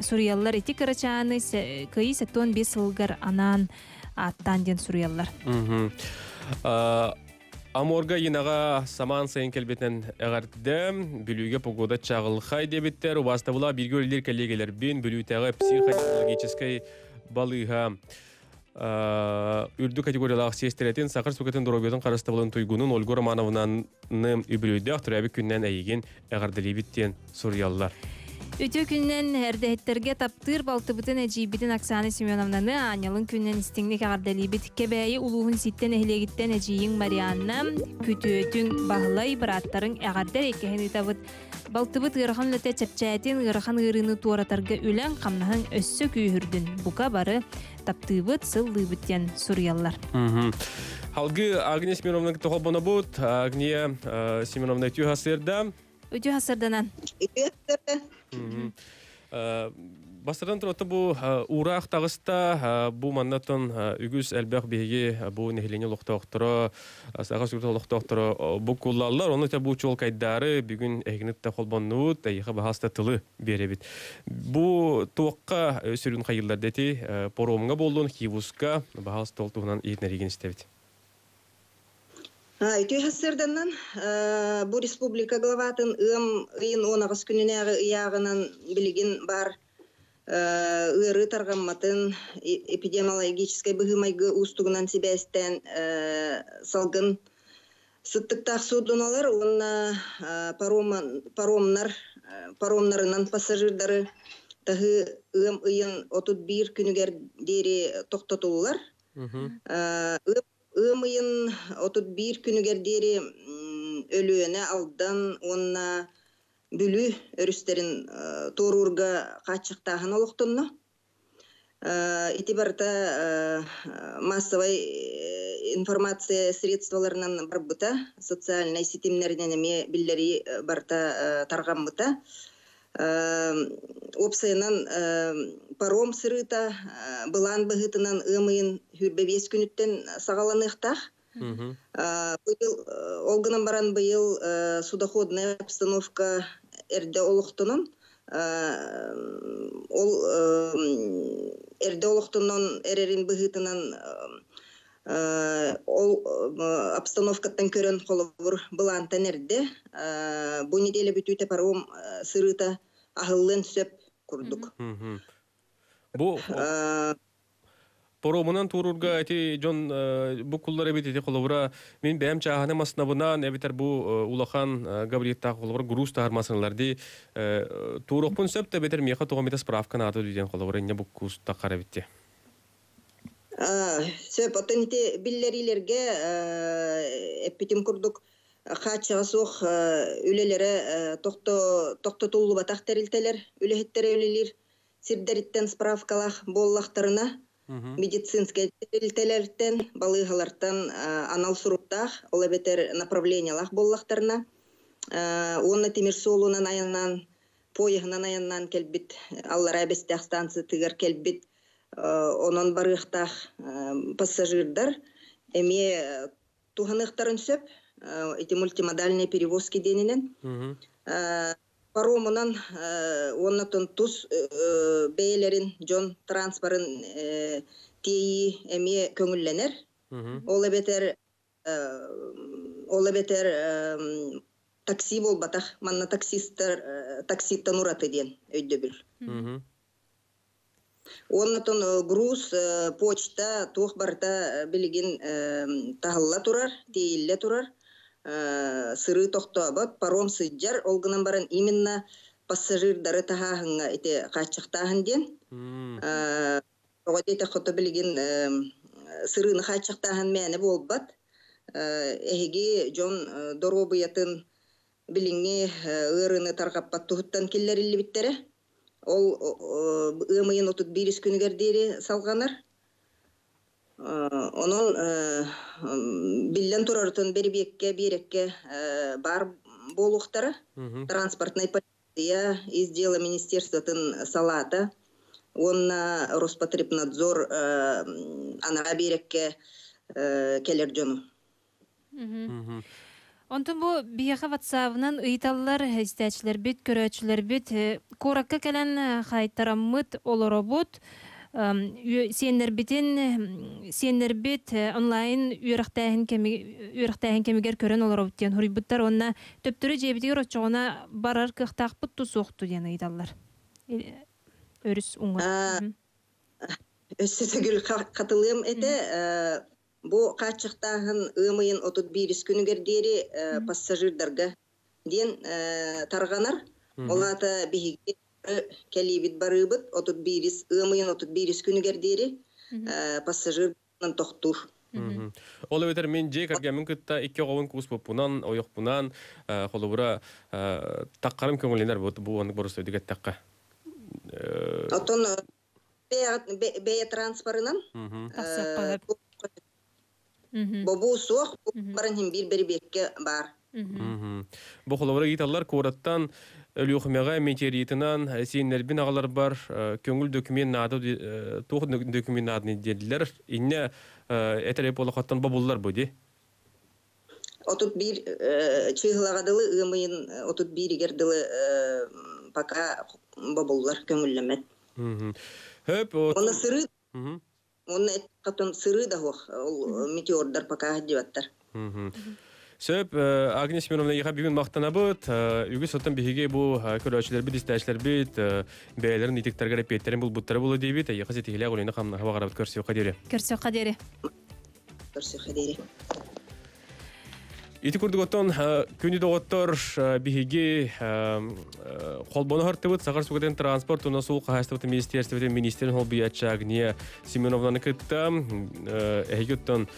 сурьяллар эти карачаны кыйы сектон бес сылгар анан аттан ден. А, Аморга йынага саман сайын келбетен әғарды, бүлüге погода чағылхай дебіттер, убаста була бирге өлілер коллегелер бен бүлüтәгә психологической балыға үрдү категориялағы сестеретін сақыр сүкетін дұрабетін қарысты болын туйгунун Ольга Романовнаны үбілуді ақтырабі күннен әйген әғардалебіттен сурьяллар. Өтө күннен әрдәһеттерге таптыр балтыбытын әжибитин Оксана Семеновнаны анялын күннен истиңник ағардалибит кебәйі улуғын ситтен әхлегіттен әжиyin Марианна күтөтүң бағылай біраттарын әғардар екехін итабыт. Балтыбыт ырхан лөтә чәпчәтин ырхан ырыны туаратарга үлән қамнаһын өссө күйүрдүн. Бука бары таптыбыт сыллыбыттен сурьяллар. Халгы Агния Семеновна кітті қолбана бұд, Агния э, Семеновна түй Өтө хасырданан. Э, Бастардан тұраты бұл ұрақ тағыста бұл маннатын үгіз әлбәқ беге бұл нехелене лұқтақтыры, саға сүрті лұқтақтыры бұл күллалар, оны та бұл чол кайдары бүгін әгініп та қолбануыт, әйіға бағаста тылы беребет. Бұл туаққа сүрін қайылдар дәті поромға болуын хивусқа бағас толтуғынан иетнереген істебет. Үтүй хасырданнан бу республика главатын ым ыйын онагыс күнүнәгы ыягынан билигин бар ыры таргамматын эпидемиологической быгымайгы устугунан сибәстен салгын. Сыттыктак судуналар онна паромнар паромнарынан пассажирдары тахы ым ыйын отут бир күнүгер дери токтотулар ымыйын отут бир күнүгер дери өлүөнө алдан онна бүлү өрүстерин тоорурга качыктаган олоктонно Э, ити барыта э, массовой э, информация средстволарынан барбыта социальный сетимнеринен эме биллери э, барыта э, тарганбыта Э, опсайынан паром сырыта былан быһытынан ымыйын хүрбебес күнүттен сагаланыктах быйыл олгынан баран быйыл судоходная обстановка эрде олохтунун э, ол эрде олохтунун эрерин быһытынан э, ол э, обстановкаттан көрөн холобур былантан эрде Э, бу неделя бүтүүтэ паром э, сырыта ахыллын сөп курдук. Бу Поромунан турурга эти жон э, бу куллар эбит эти колобура мен бәм чаханы маснабынан эбитер бу э, улахан э, габриетта колобура груз таармасынлар ди турокпун сөп те бетер меха тогомета справка наты диден колобура не бу кус такара А, сөп отенте биллерилерге эппитим курдук хачага суох үлелере тохто токтотуллу батак терилтелер үлехеттере үлелир сирдериттен справкалах боллахтарына медицинский терилтелерден балыгалартан анал суруктах ол эбетер направлениялах боллахтарына онна темир солунан аяннан поягынан аяннан келбит аллара эбестех станция тыгар келбит Э, онон барыахтах э, пассажирдар. Эме туханыктарын сөп э, эти мультимодальные перевозки денинен. Э, паромунан э, оннотон тус э, бээлерин жон транспорын э, тейи эме көңүлленер. Ол эбетер э, ол эбетер э, такси болбатах манна таксисттер э, такситтан ураты диен өйдөбүл Оннотон э, груз, э, почта, тух барта э, билигин тахылла турар, дейилле турар, сыры тохтобот, паром сыджар, олгынан баран именно пассажирдары тахаһынга ите качыктаһын ден. Э, Ого дейте хото билигин сырыны качыктаһын мәне болбат. Э, Эһиги жон доробуятын билиңи ырыны таргаппат тухуттан киллерилли биттере. Ол ымыйын отут бирис күнүгердери салганар. Э, Онон э, биллен турартын берибекке бирекке э, бар болуктары. Транспортная полиция из дела министерствотын салата. Онна Роспотребнадзор э, анара берекке келер жону. Онтон бу бияха ватсабынан ыйталлар истәчләр бит, көрәчләр бит, э, коракка кәлән э, хайтараммыт олоробут, эм, ю- сеннер битин, эм, сеннер бит э, онлайн үйрәктәһен кеми үйрәктәһен кемигер көрән олоробут дигән хурибуттар онна төптүрү жебитигер очогына барар кыхтакпыт тусукту дигән ыйталлар. Э, Өрүс уңга. Өссөтөгүл катылым эте э, бу качыктагын ымыйын отут бирис күнүгердери э, пассажирдарга ден э, тарганар. Олата биһиги келибит барыбыт отут бирис ымыйын отут бирис күнүгердери э, пассажирдан тохтур. Мгм. Ол эбитер мен же икки говун кус бупунан, ойокпунан, э, колобура э, таккарым көңүлөнөр бу бу аны борус дигет такка. Э, Отон бее транспорынан. Бобу суох баран бир бар. Өлүхмега метеоритынан сеннер бин агалар бар э, көңүл документ нады тух документ нады дедилер инне бабуллар бу ди. Отут бир э, чыгылагадылы ымыйын отут э, пока. Хөп Оны сыры, Мгм. оны катон сыры да хох, ол метеордар пока дебаттар. Мгм. Сөп э, Агния Семеновна яха бүгүн мактанабыт. Үгү соттан биһиге бу көрөчлөр бит, истәчләр бит, бәйләрен итектерге репеттерин бул буттары булы дибит. Яха сетигеле гөлүнө хамна хава гарабыт көрсө кадере. Көрсө кадере. Көрсө кадере. Ити курдук оттон күнү доготтор биһиги холбону хартыбыт сагар сугатен транспорт уна сул кахастыбыт министерствотен министерин хол бияча Агния Семеновнаны кытта эхиготтон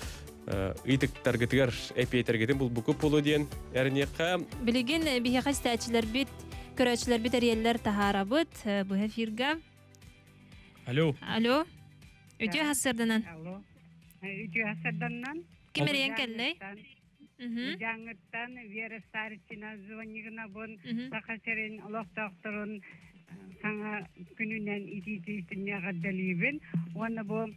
итектергетигер эпиетергетин бул букуп болу диен эрнеха Билеген бияха истәчләр бит, көрәчләр бит әриялләр таһарабыт, бу эфирга Алло. Алло. Үтүө хассырданан. Алло. Үтүө хассырданан. Кимериен келлей? Мгм. Жаңыттан Вера Старичина звонигына бун Мгм. сакасерин олохтоокторун саңа күнүнен ититиитинне гаддалибин. Оны бу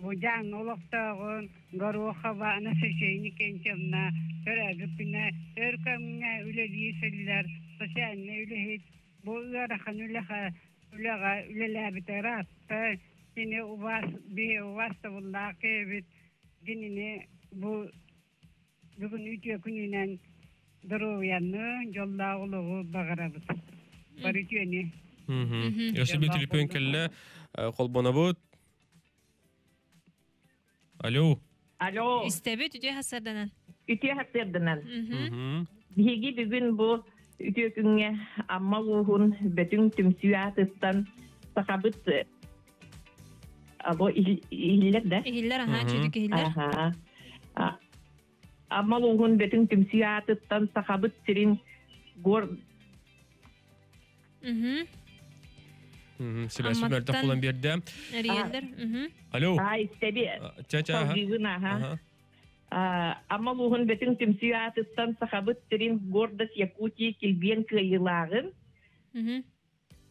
бу жаң олохтоогун горохова насышейни кенчемна төрөгүпүнө өркөмүнө үлелииселилер социальный үлехит бу ыарахан үлеха үлега үлеләбитера атта сини убас би убас табулла кебит гинини бу бүгүн үтүө күнүнен дырууянны жолла улугу багарабыт бар Мгм. Өсүл бит телефон келле колбонабыт. Алло. Алло. Истебит үтүө хассырданан. Үтүө хаттырдынан. Мгм. Биһиги бүгүн бу үтүө күнгө амма уухун бөтүн түмсүатыттан сахабыт або ихиллер да? Ихиллер, аха, чүдүк ихиллер. Аха. А- Амма уухун бөтүн түмсүатыттан сахабыт сирин гор Амматтан- кулан бердә. Риелдер. Мгм. Алло. А, истеби. Ча-ча. аха. Салгигын, аха. Аха. А, Амма уухун бөтүн түмсүатыттан сахабыт сирин гордость Якутии килбиен кыйылагын Мгм.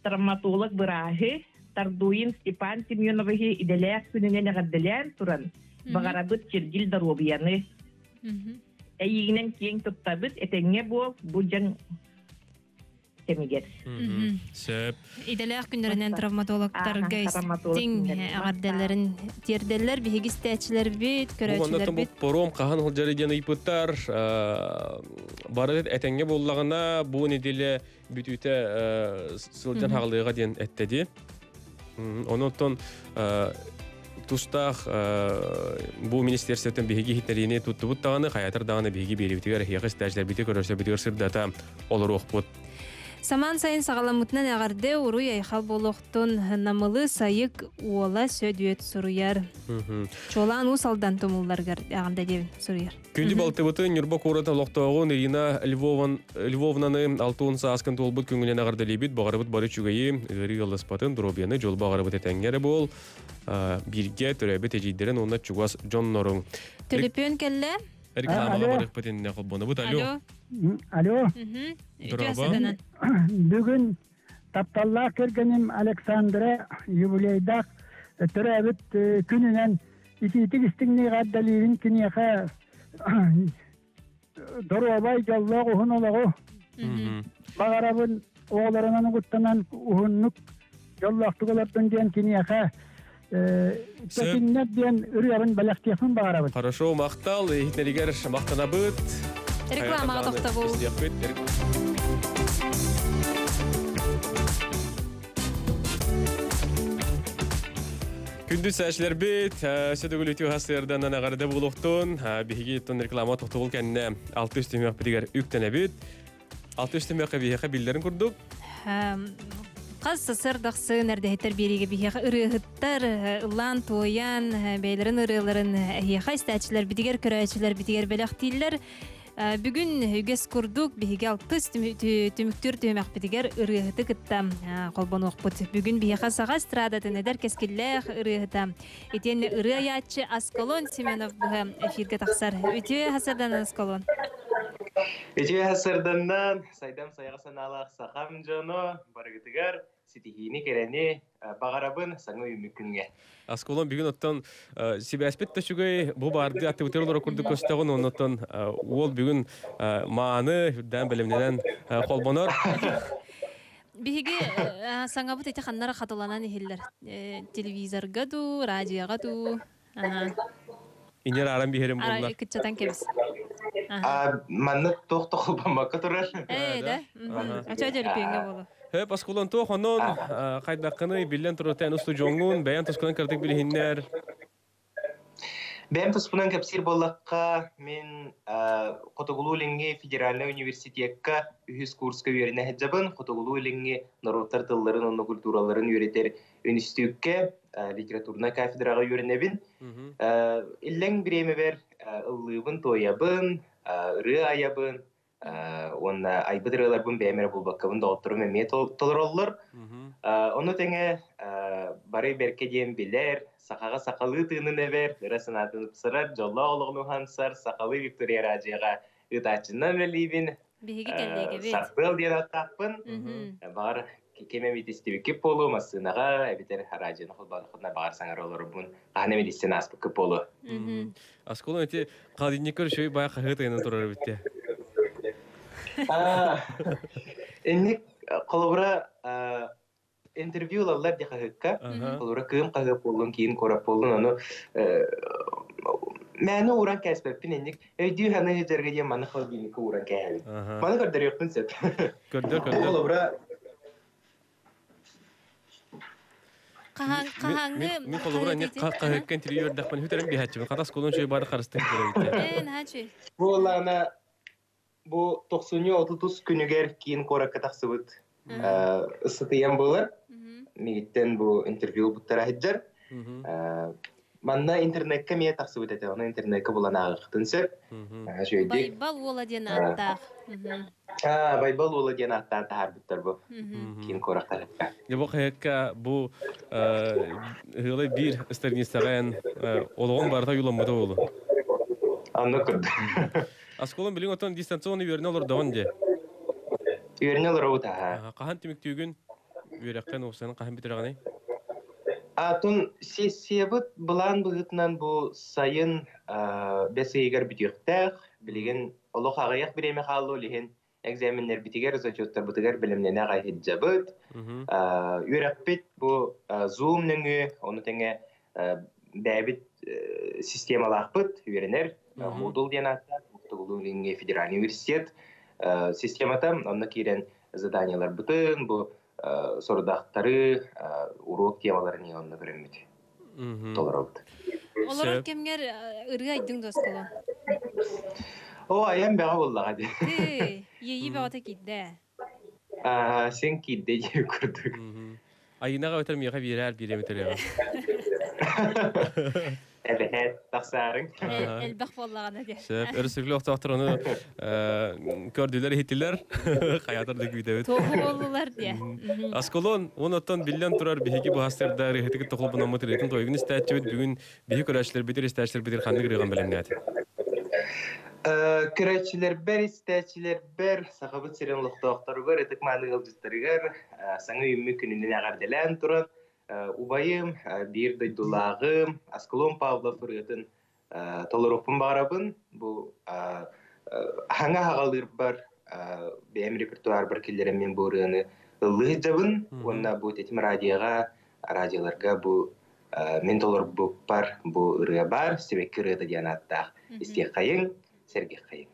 травматолог бырааһы Тардуин Степан Семеновыһы иделээх күнүнен эҕэрдэлээн туран багарабыт чиргил даруобияны Мгм. Эйигинен киең туттабыт этеңҥе бу бу жан кемигер. Сөп. Иделээх күндеринен травматологтар Аха, гайс травматолог тиң күндеринен. агардаларын тиерделер биһиги стээчилер бит көрөөчүлер бу бит пором кахан хылжары ден ыйпыттар бары этеңге боллагына бу неделе бүтүтэ сылжан Мгм. хагалыга ден эттеди. Онотон тустах бу министерствотен биһиги хитнерини туттубут таганы хаятар даганы биһиги берибитигер хиягыс тәҗләр бите көрөсө битигер сырдата олорух бут. Саман сайын сагаламытынан агарды уруй айхал болохтун намылы сайык уола сөдүөт суруяр. Чолан усалдан тумулларгар аганда деп суруяр. Күнди балтыбыты Нюрба курата локтоогун Ирина Львовнаны алтуун сааскын толбут күңүнен агардалибит багарыбыт бары чугайы ыри ылыспатын дробияны жол багарыбыт этеңгере бол а, бирге төрөбүт эжидерен онна чугас Джоннорун Телепен келле. рекламага алло. барып битинне колбонубут алло Алло. М, Алло. Мгм. Дроба. Үтүөсөдөнөн. Бүгүн тапталла кергеним Александра юбилейдах төрөбүт күнүнен ититик истигни гаддалибин кинеха доробай жоллоо ухунологу багарабын оголорунан угуттанан ухуннук жоллоктуголордун диэн кинеха төкиннет диэн багарабын Хорошо, мактал, хитнеригер мактанабыт. Рекламага тохтобул. Күндүз сәчләр бит, сөдөгүл үтү хасырдан агарды булуктун, биһиги тон реклама кенне 600 тимек битигер үктене бит. 600 тимек биһиге биллерин курдук. Қаз сырдақсы нәрдәһеттер береге биһиға ырыһыттар, ылан тоян, бәйләрен ырыларын әйеха истәчиләр битигер көрәчиләр битигер бәләхтилләр. Бүгүн үгес курдук биһиге алтыс түмүктүр төмәк битигер ырыһыты кытта колбон оқпут. Бүгүн биһиға сага страда тенедер кескилләх ырыһыта. Этен ыры аячы Асколон Семенов быһа эфирге тахсар. Үтү хасардан Асколон. Эти хасырданнан сайдам саяга саналах сахам жоно барыгытыгар ситихини керени багарабын саңы үмүкүнгө. Асколон бүгүн оттон сибәспет төшүгөй бу барды атты утерлор курдук көстөгөн оннотон ол бүгүн мааны дан белемнен колбонор. Биһиги саңабыт эти ханнара хаталанан ихиллер. Телевизорга ду, радиога ду. Ага. Инер арам бихерем Ара болла. кытчатан кебис. А манны тох тох бамакка турар. Э, да. Ача жөлпеңге болу. Усту. Бәм туспунан капсир боллакка мен Котогулу ленге федеральный университетка үһүс курска үйренә хәҗәбын Котогулу ленге народтар тылларын, онны культураларын үйретер литературна кафедрага үйренәбин. Илләң биреме бер тоябын, ыры аябын, онна айбыдырылар бун бәмер булбаккабын доктор мәме толороллар. Оны теңе бары берке диэн билер сахага сакалы тыынын эбер ыра сынаатынып сырар жолла олоғну хансар сакалы виктория Биһиги кэллеге бит. сарбыл диэн аттаппын бар кеме битистиби кип болу массынаға эбитер радионы холбаныкына багар саңар олорбун кахана медицина аспы кип болу Асколон эти калинникер шөй бая хагытайнан турар битте. Энник колобура интервью лаллар диха хыкка колобура кыым кагып болдун кийин корап болдун аны Мәні уран кәспеппин энник. Өйдүү ханы хетерге дия маны халбиники уран кәһәбин. Маны көрдөр юкпын сеп. Көрдөр көрдөр. Колобура Кахаңы Мен колобура не кагыккен тилиер дахпан хүтерен бихатчы. Катас колон шөй бары карыстын турар битте. Эн хачы. Бу лана бу 90-30 күнүгер кийин коракка таксыбыт. Ысытыян булар. Мигиттен бу интервью буттара хиджар. Манна интернетке мие таксыбыт эте. Оны интернетке булан агыктын сеп. Шөйдик. Байбал ола ден аттах. А, байбал ула ден аттан тахар буттар бу. Кийин коракка. Я бу хакка бу хылы бир стернистаган олгон барда юламыды болу. Аны көрдү. Асколон билин отон дистанционный верне олор даван де. Верне олор ута. Кахан тимик түйгүн үйрәккән оксан кахан битерәгәне. Атун сессиябыт булан быгытнан бу сайын бесейгер битюктәх билеген олох агаяк биреме халлу лиһен экзаменнер битигер зачеттер битигер билимнене гайхит жабыт. Үйрәкпит бу Zoom нөңү, оны теңе бәбит системалакпыт үйренер. Модул диен атта, Муктугулунге федеральный университет системата, онны кирен заданиялар бутын, бу сордақтары, урок темалары не онны көрөмүт. Толорот. Олар кемгер ырга айдың досколон. О, аян бага боллага. Hey, yeyi бата кидде. А, сен кидде же көрдүк. Айынага өтөр мига бирәр биреме терәгә. Эбет, тахсарың. Элбах боллагана де. Шеф, өрсүглү октоктор аны көрдүлөр хитилер. Хаятыр да күйтебит. Тоғы болдылар де. Асколон, онотон биллен турар биһиги бу хастерда рехетиги тохлубун амытырытын тойгун истәчебит бүгүн биһи көрәчләр битер истәчләр битер ханны гырыган белемнәт. Көрәчләр бер, истәчләр бер, сахабыт сирен лохтоктор бер, этик маны гылдыстырыгар, саңы юмми күнүнен агарделән туран, Убайым, бир дойдулагым, Асколон Павлов ырытын толоропун барабын, бу хаңа хагалыр бар, бәм репертуар бар келдерен мен бу ырыны ыллы жабын, онна бу тетим радиоға, радиоларга бу мен толор бу бар, бу ырыга бар, себек ырыды диан аттақ. Истек қайын, сергек қайын.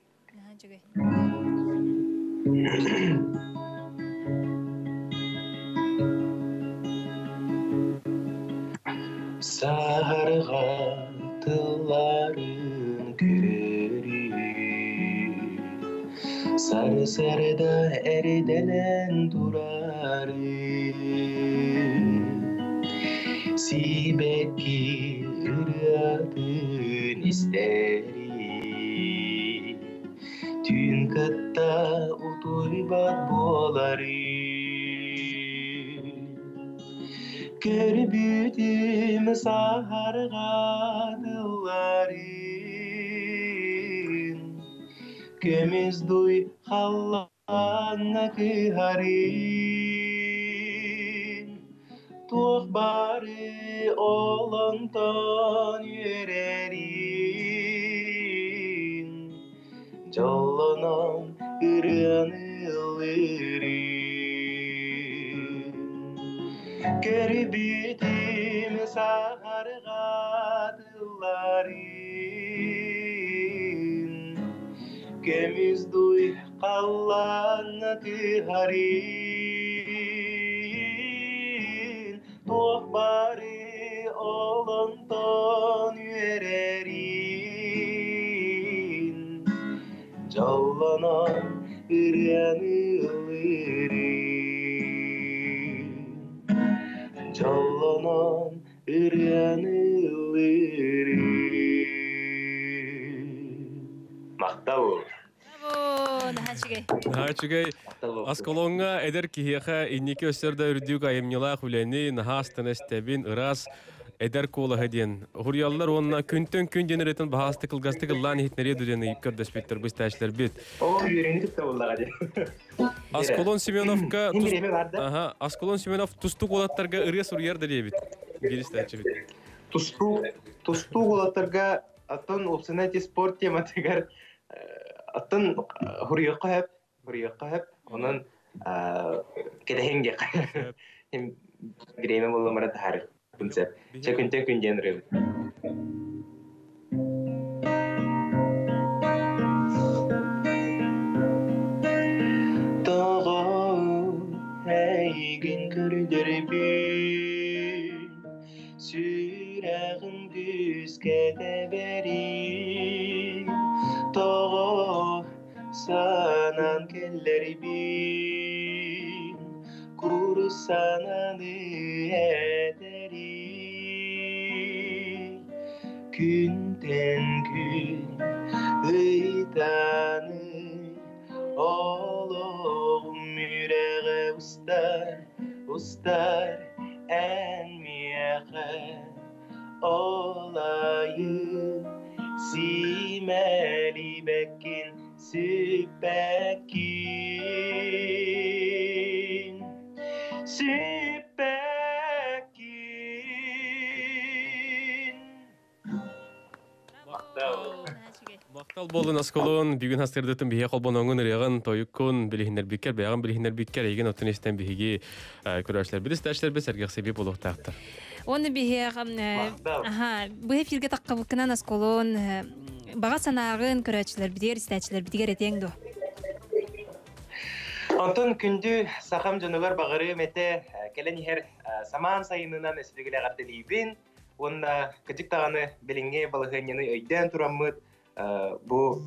Sargatların gülü Sarsarda erdelen durar Sibeki rüyadın isteri. Tün katta utulbat boları утуйбат болары Көрбүтүм сарғадыларын Көміз дуй халлана кыхарын Тух бары олонтон юрерин Жоллонон ырынылырын Geribidim sarğatların Kemiz duy kallanatı harin Tuh bari olandan yürerin Callana üryanır Жоллонон ырянылырын Мактабыл. Астал болду. Асколонга эдер кихиха инники өссөрдө үрдүк айымнылах үлени нахастын эстебин ырас эдер кола хеден. Хурьяллар онна күнтөн күн денеретін бағасты кылгасты кыллан хитнери дүдені біз бит. О, үйреніп кетті болдыға де. Асколон Семеновка. Аха, Асколон Семенов тустук олаттарга ыры сурьер дебит. Гелистәчи бит. Тусту, тусту улаттарга аттан опсонати спорт тематыгар аттан хурьяққа хәп, хурьяққа хәп, онан кедехенге Hem bireime bolla mara tahar konsept. Çekünte күнден рыб. Тоғу әйгін күрдер бін Сүрәғін күзге дәбәрін Тоғу санан келлер бін sana niyetleri günden gün ıytanır oğlum yüreğe ustar ustar en miyeğe olayım simeli bekin sübekin Süpekin Мактал болын Асколон бүгүн хастырдытын бихе колбон оңун ырыгын тойуккун билихинер биккер бяган билихинер биккер эген отун истен биһиги көрөшлөр бир истәчлер бе сәргәх себеп болуктактыр. Оны бихе аха бу эфирге таккабыкынан асколон э, бага санаагын көрөчүлөр бидер истәчлер бидигер этең до. Онтон күндү сахам жонугар багыры мете келен ихер саман сайынынан эсилигиле гардылибин. Онна кыжык таганы белинге балыгыны өйдөн тураммыт. Бу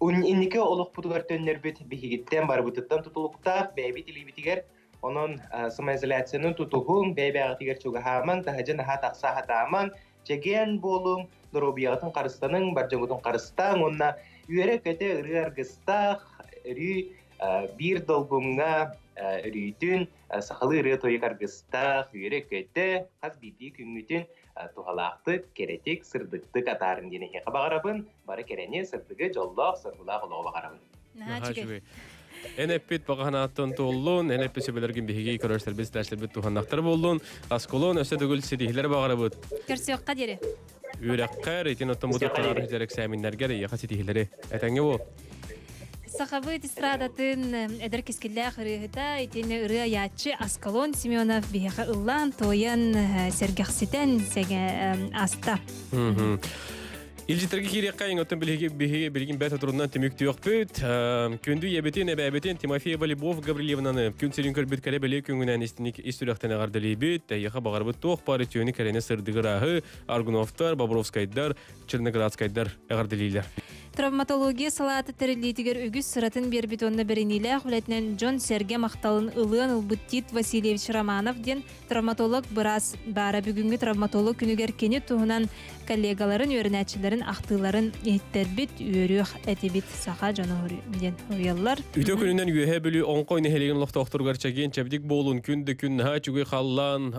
иннике олук путугар төннербит бихигиттен барбытыттан тутулукта бэби тилибитигер онон самоизоляциянын тутугун бэби агатигер чуга хаман тахажын ха такса хатаман чеген болум доробиятын карыстаның баржоңутун карыстаң онна үйере көте ыры аргыстах ыры бир долгунга үрүйтүн сахалы ыры тойы каргыстах үйере көте хас бити күңүтүн тухалаакты керетик сырдыкты катарын дене хека багарабын бары керене сырдыгы жоллоох сыргулаак олоо багарабын Энеппит баганааттан толлун, энеппит сөбөлөргүн биһиги көрөшлөр биз тәшлер бит туханнактар болдун. Асколон өсө дөгүл сидихлер багарабыт. Көрсөкка дере. Сәминнәргә яха сидихләре. Әтәңге бу. Сахабыт эстрадатын э, эдер кискиллях ырыгыта итине ыры ячы Аскалон Семенов биһиха ыллан тоян э, сергахситен сеге э, аста. Илжитерге кирек кайын оттан билеги биһиги билгин бәт турунан темик түйөк бүт. Күндү ебетин эбәбетин Тимофей Волебов Гаврилевнаны күн серин көрбүт кәле беле күнгүнән истиник истүрәктән агардылы бит. Яха багарбыт тох пары түйөни кәлене сырдыгырахы Аргуновтар, Бобровскайдар, Черноградскайдар агардылыйлар. Травматология салаты терилитигер үгүс сыратын бербит онна бериниле хүлетнен Джон Серге макталын ылыын ылбыттит Васильевич Романов ден травматолог бырас бара бүгүнгү травматолог күнүгер кени туһунан коллегаларын өрүнәчилерин актыларын эттербит үйөрүөх этибит саха жана ден уяллар. Үтө күнүнөн үйөһө бүлү оңкой нехелеген лохтоохтургар чаген чабдик болун күндө күн наха чугай халлан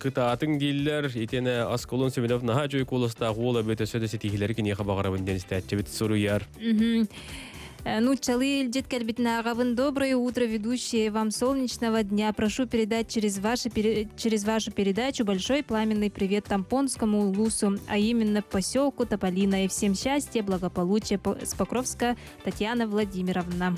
кытаатын диллер итене асколун Семенов наха чугай колоста гола бете сөдө сетихилери кинеха багарабын ден истәчебит суруяр. Э, Ну, Чалы Джеткальбит Нагавын, доброе утро, ведущие. Вам солнечного дня. Прошу передать через, ваши, через вашу передачу большой пламенный привет Тампонскому Лусу, а именно поселку Тополино. И всем счастья, благополучия. По- С Покровска Татьяна Владимировна.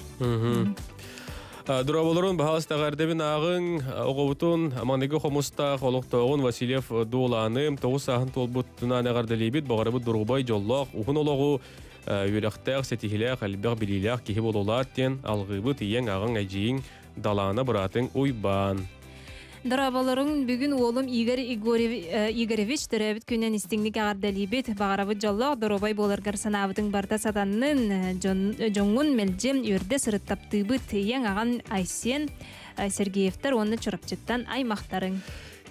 Дураболорун бахалыстагардебин агын оговутун аманеге хомуста холуктогун Васильев дууланым тогуз сахын толбуттуна нагардалибит багарыбыт дургубай жоллох ухун ологу үйрәхтәк сетихиләк әлбәк билиләк киһи бололар тен. Алгыбыт иең агын әҗиң далана буратың уйбан. Дорабаларың бүгін олым Игорь Игорев- э, Игоревич төрәбіт күнен истиңник ағардалибет бағарабыт жоллақ доробай боларгар санабытың барда сатанның э, э, жоңун мелжем үрде сырыттаптыбыт ең аған Айсен Сергеевтер оны чұрапчыттан аймақтарың.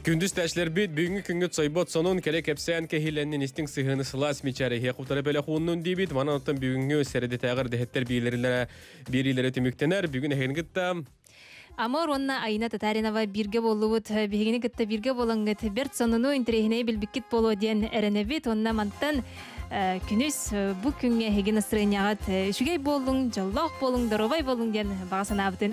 Күндүз тәшлер бит бүгүнкү күнгө цойбот сонун керек кепсән кехиленнин истиң сыгыны сылас мичаре хе кутары беле хуннун дибит мана оттан бүгүнгү середе тагыр дехеттер бийлерилere бирилере түмүктенер бүгүн эхенгитта Амор онна татаринова бирге болуут бигини кытта бирге болонгыт берт сонуну интерегине билбиккит болу диэн эренебит онна мантан күнүс бу күнгө хеген настроениягат үшүгей болуң жоллоох болуң доробай болуң диэн бага санаабытын